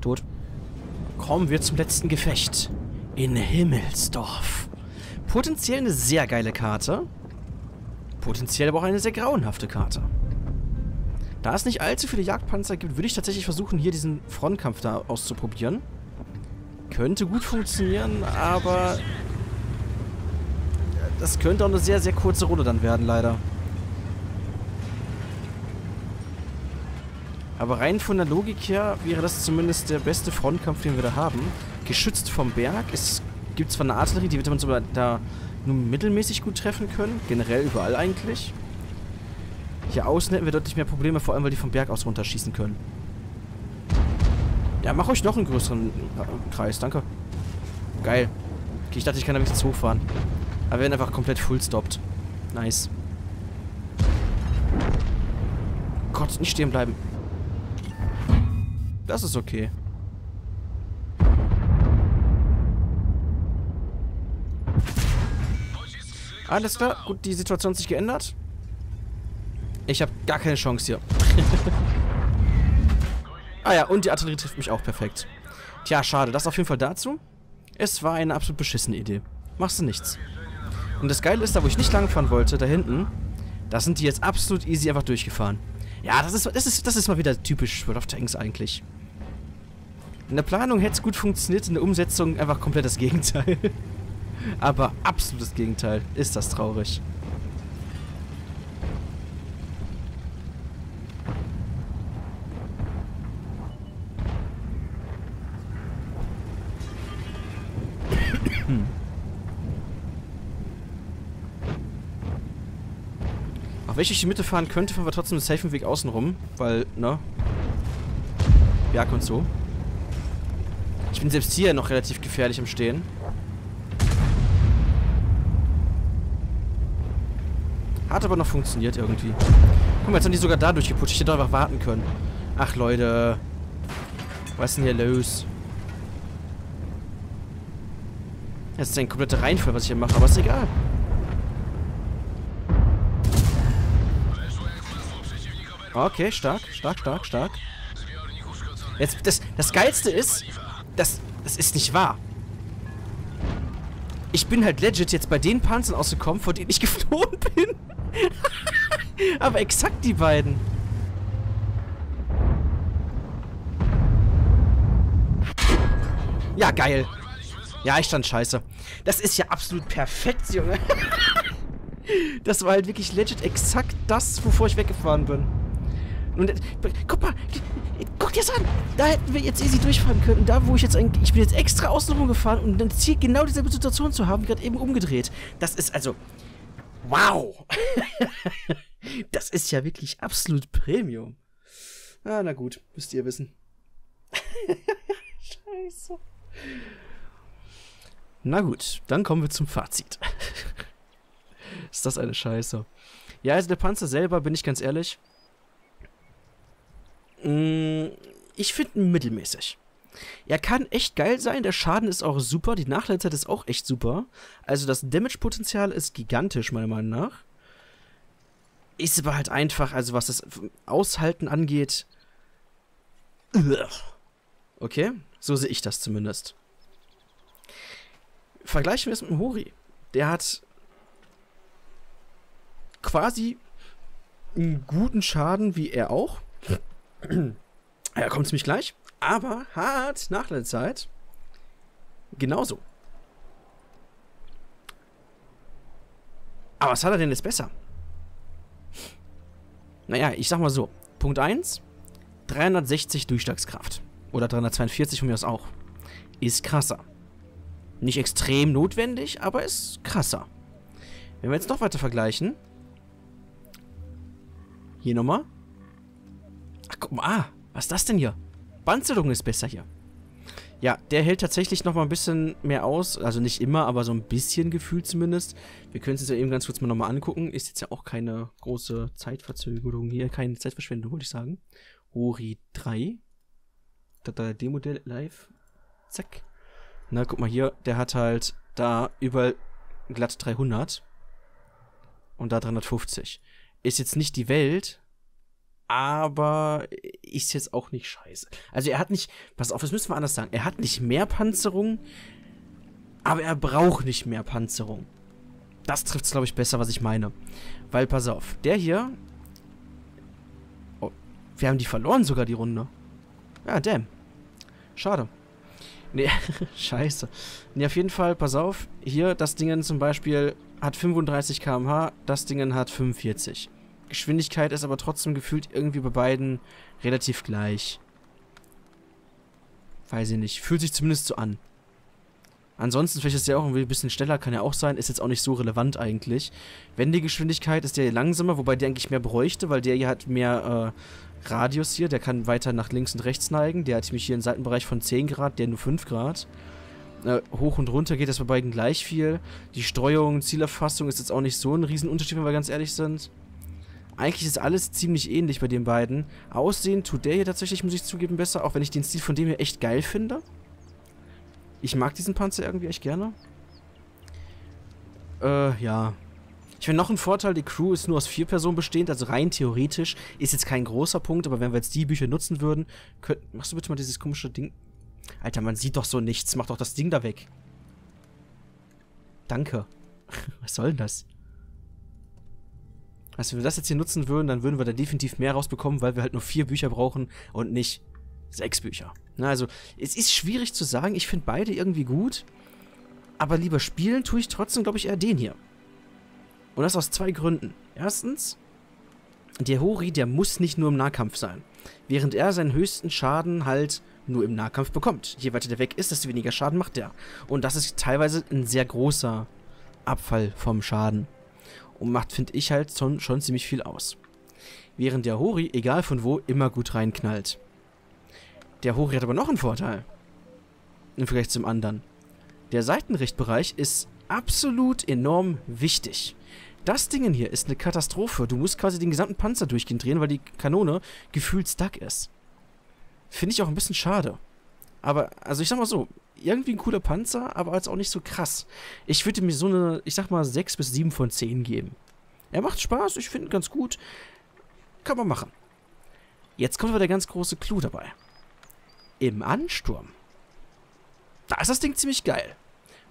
Tot. Kommen wir zum letzten Gefecht. In Himmelsdorf. Potenziell eine sehr geile Karte. Potenziell aber auch eine sehr grauenhafte Karte. Da es nicht allzu viele Jagdpanzer gibt, würde ich tatsächlich versuchen, hier diesen Frontkampf da auszuprobieren. Könnte gut funktionieren, aber... Das könnte auch eine sehr, sehr kurze Runde dann werden, leider. Aber rein von der Logik her wäre das zumindest der beste Frontkampf, den wir da haben. Geschützt vom Berg. Es gibt zwar eine Artillerie, die wird uns aber da nur mittelmäßig gut treffen können. Generell überall eigentlich. Hier außen hätten wir deutlich mehr Probleme, vor allem weil die vom Berg aus runterschießen können. Ja, mach euch noch einen größeren äh, Kreis, danke. Geil. Okay, ich dachte, ich kann da wenigstens hochfahren. Aber wir werden einfach komplett full-stopped. Nice. Gott, nicht stehen bleiben. Das ist okay. Alles klar. Gut, die Situation hat sich geändert. Ich habe gar keine Chance hier. [LAUGHS] ah ja, und die Artillerie trifft mich auch perfekt. Tja, schade. Das auf jeden Fall dazu. Es war eine absolut beschissene Idee. Machst du nichts. Und das Geile ist, da wo ich nicht langfahren wollte, da hinten, da sind die jetzt absolut easy einfach durchgefahren. Ja, das ist, das ist, das ist mal wieder typisch World of Tanks eigentlich. In der Planung hätte es gut funktioniert, in der Umsetzung einfach komplett das Gegenteil. [LAUGHS] Aber absolutes Gegenteil. Ist das traurig. Auch wenn ich die Mitte fahren könnte, fahren wir trotzdem einen safen Weg außenrum, weil, ne? Berg und so. Ich bin selbst hier noch relativ gefährlich im Stehen. Hat aber noch funktioniert irgendwie. Guck mal, jetzt haben die sogar da durchgeputscht. Ich hätte einfach warten können. Ach, Leute. Was ist denn hier los? Das ist ein kompletter Reinfall, was ich hier mache, aber ist egal. Okay, stark, stark, stark, stark. Jetzt, das, das Geilste ist, das, das ist nicht wahr. Ich bin halt legit jetzt bei den Panzern ausgekommen, vor denen ich [LAUGHS] geflohen bin. [LAUGHS] Aber exakt die beiden. Ja, geil. Ja, ich stand scheiße. Das ist ja absolut perfekt, Junge. [LAUGHS] das war halt wirklich legit exakt das, wovor ich weggefahren bin. Und guck mal, guck dir das an. Da hätten wir jetzt easy durchfahren können. Da, wo ich jetzt eigentlich, ich bin jetzt extra außenrum gefahren und dann hier genau dieselbe Situation zu haben, gerade eben umgedreht. Das ist also, wow. [LAUGHS] das ist ja wirklich absolut Premium. Ah, na gut, müsst ihr wissen. [LAUGHS] Scheiße. Na gut, dann kommen wir zum Fazit. [LAUGHS] ist das eine Scheiße. Ja, also der Panzer selber, bin ich ganz ehrlich, Mm, ich finde ihn mittelmäßig. Er kann echt geil sein, der Schaden ist auch super, die Nachladezeit ist auch echt super. Also das Damage-Potenzial ist gigantisch, meiner Meinung nach. Ist aber halt einfach, also was das Aushalten angeht. Okay, so sehe ich das zumindest. Vergleichen wir es mit dem Hori. Der hat quasi einen guten Schaden wie er auch. [CLEARS THROAT] ja, kommt ziemlich gleich. Aber hat Nachladezeit genauso. Aber was hat er denn jetzt besser? Naja, ich sag mal so. Punkt 1, 360 Durchschlagskraft. Oder 342 von mir aus auch. Ist krasser. Nicht extrem notwendig, aber ist krasser. Wenn wir jetzt noch weiter vergleichen. Hier nochmal. Ach, guck mal. Ah, was ist das denn hier? Panzerung ist besser hier. Ja, der hält tatsächlich noch mal ein bisschen mehr aus. Also nicht immer, aber so ein bisschen gefühlt zumindest. Wir können es uns ja eben ganz kurz mal nochmal angucken. Ist jetzt ja auch keine große Zeitverzögerung hier, keine Zeitverschwendung, würde ich sagen. Hori 3. Da D-Modell live. Zack. Na, guck mal hier, der hat halt da überall glatt 300. Und da 350. Ist jetzt nicht die Welt, aber ist jetzt auch nicht scheiße. Also er hat nicht, pass auf, das müssen wir anders sagen. Er hat nicht mehr Panzerung, aber er braucht nicht mehr Panzerung. Das trifft es, glaube ich, besser, was ich meine. Weil, pass auf, der hier... Oh, wir haben die verloren sogar, die Runde. Ja, damn. Schade. Nee, [LAUGHS] scheiße. Nee, auf jeden Fall, pass auf. Hier, das Ding zum Beispiel hat 35 km/h, das Ding hat 45. Geschwindigkeit ist aber trotzdem gefühlt irgendwie bei beiden relativ gleich. Weiß ich nicht. Fühlt sich zumindest so an. Ansonsten, vielleicht ist der auch ein bisschen schneller, kann ja auch sein, ist jetzt auch nicht so relevant eigentlich. Wenn die Geschwindigkeit ist der langsamer, wobei der eigentlich mehr bräuchte, weil der hier hat mehr äh, Radius hier, der kann weiter nach links und rechts neigen. Der hat nämlich hier einen Seitenbereich von 10 Grad, der nur 5 Grad. Äh, hoch und runter geht das bei beiden gleich viel. Die Streuung, Zielerfassung ist jetzt auch nicht so ein Riesenunterschied, wenn wir ganz ehrlich sind. Eigentlich ist alles ziemlich ähnlich bei den beiden. Aussehen tut der hier tatsächlich, muss ich zugeben, besser, auch wenn ich den Stil von dem hier echt geil finde. Ich mag diesen Panzer irgendwie echt gerne. Äh, ja. Ich finde noch ein Vorteil, die Crew ist nur aus vier Personen bestehend, also rein theoretisch ist jetzt kein großer Punkt, aber wenn wir jetzt die Bücher nutzen würden, könnt, machst du bitte mal dieses komische Ding. Alter, man sieht doch so nichts, mach doch das Ding da weg. Danke. [LAUGHS] Was soll denn das? Also wenn wir das jetzt hier nutzen würden, dann würden wir da definitiv mehr rausbekommen, weil wir halt nur vier Bücher brauchen und nicht sechs Bücher. Na, also, es ist schwierig zu sagen. Ich finde beide irgendwie gut. Aber lieber spielen tue ich trotzdem, glaube ich, eher den hier. Und das aus zwei Gründen. Erstens, der Hori, der muss nicht nur im Nahkampf sein. Während er seinen höchsten Schaden halt nur im Nahkampf bekommt. Je weiter der weg ist, desto weniger Schaden macht er. Und das ist teilweise ein sehr großer Abfall vom Schaden und macht, finde ich, halt schon, schon ziemlich viel aus. Während der Hori, egal von wo, immer gut reinknallt. Der Hori hat aber noch einen Vorteil. Im Vergleich zum anderen. Der Seitenrichtbereich ist absolut enorm wichtig. Das Ding hier ist eine Katastrophe. Du musst quasi den gesamten Panzer durchgehend drehen, weil die Kanone gefühlt stuck ist. Finde ich auch ein bisschen schade. Aber, also ich sag mal so, irgendwie ein cooler Panzer, aber jetzt auch nicht so krass. Ich würde mir so eine, ich sag mal, 6 bis 7 von 10 geben. Er macht Spaß, ich finde ihn ganz gut. Kann man machen. Jetzt kommt aber der ganz große Clou dabei. Im Ansturm. Da ist das Ding ziemlich geil.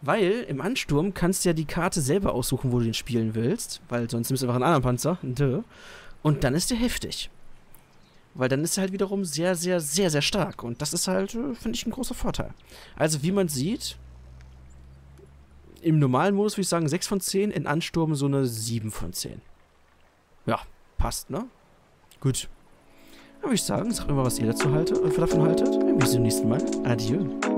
Weil im Ansturm kannst du ja die Karte selber aussuchen, wo du den spielen willst. Weil sonst nimmst du einfach einen anderen Panzer. Und dann ist der heftig. Weil dann ist er halt wiederum sehr, sehr, sehr, sehr stark. Und das ist halt, äh, finde ich, ein großer Vorteil. Also, wie man sieht, im normalen Modus würde ich sagen 6 von 10, in Ansturm so eine 7 von 10. Ja, passt, ne? Gut. Dann würde ich sagen, sagt mir mal, was ihr dazu haltet, äh, davon haltet. Wir sehen uns beim nächsten Mal. Adieu.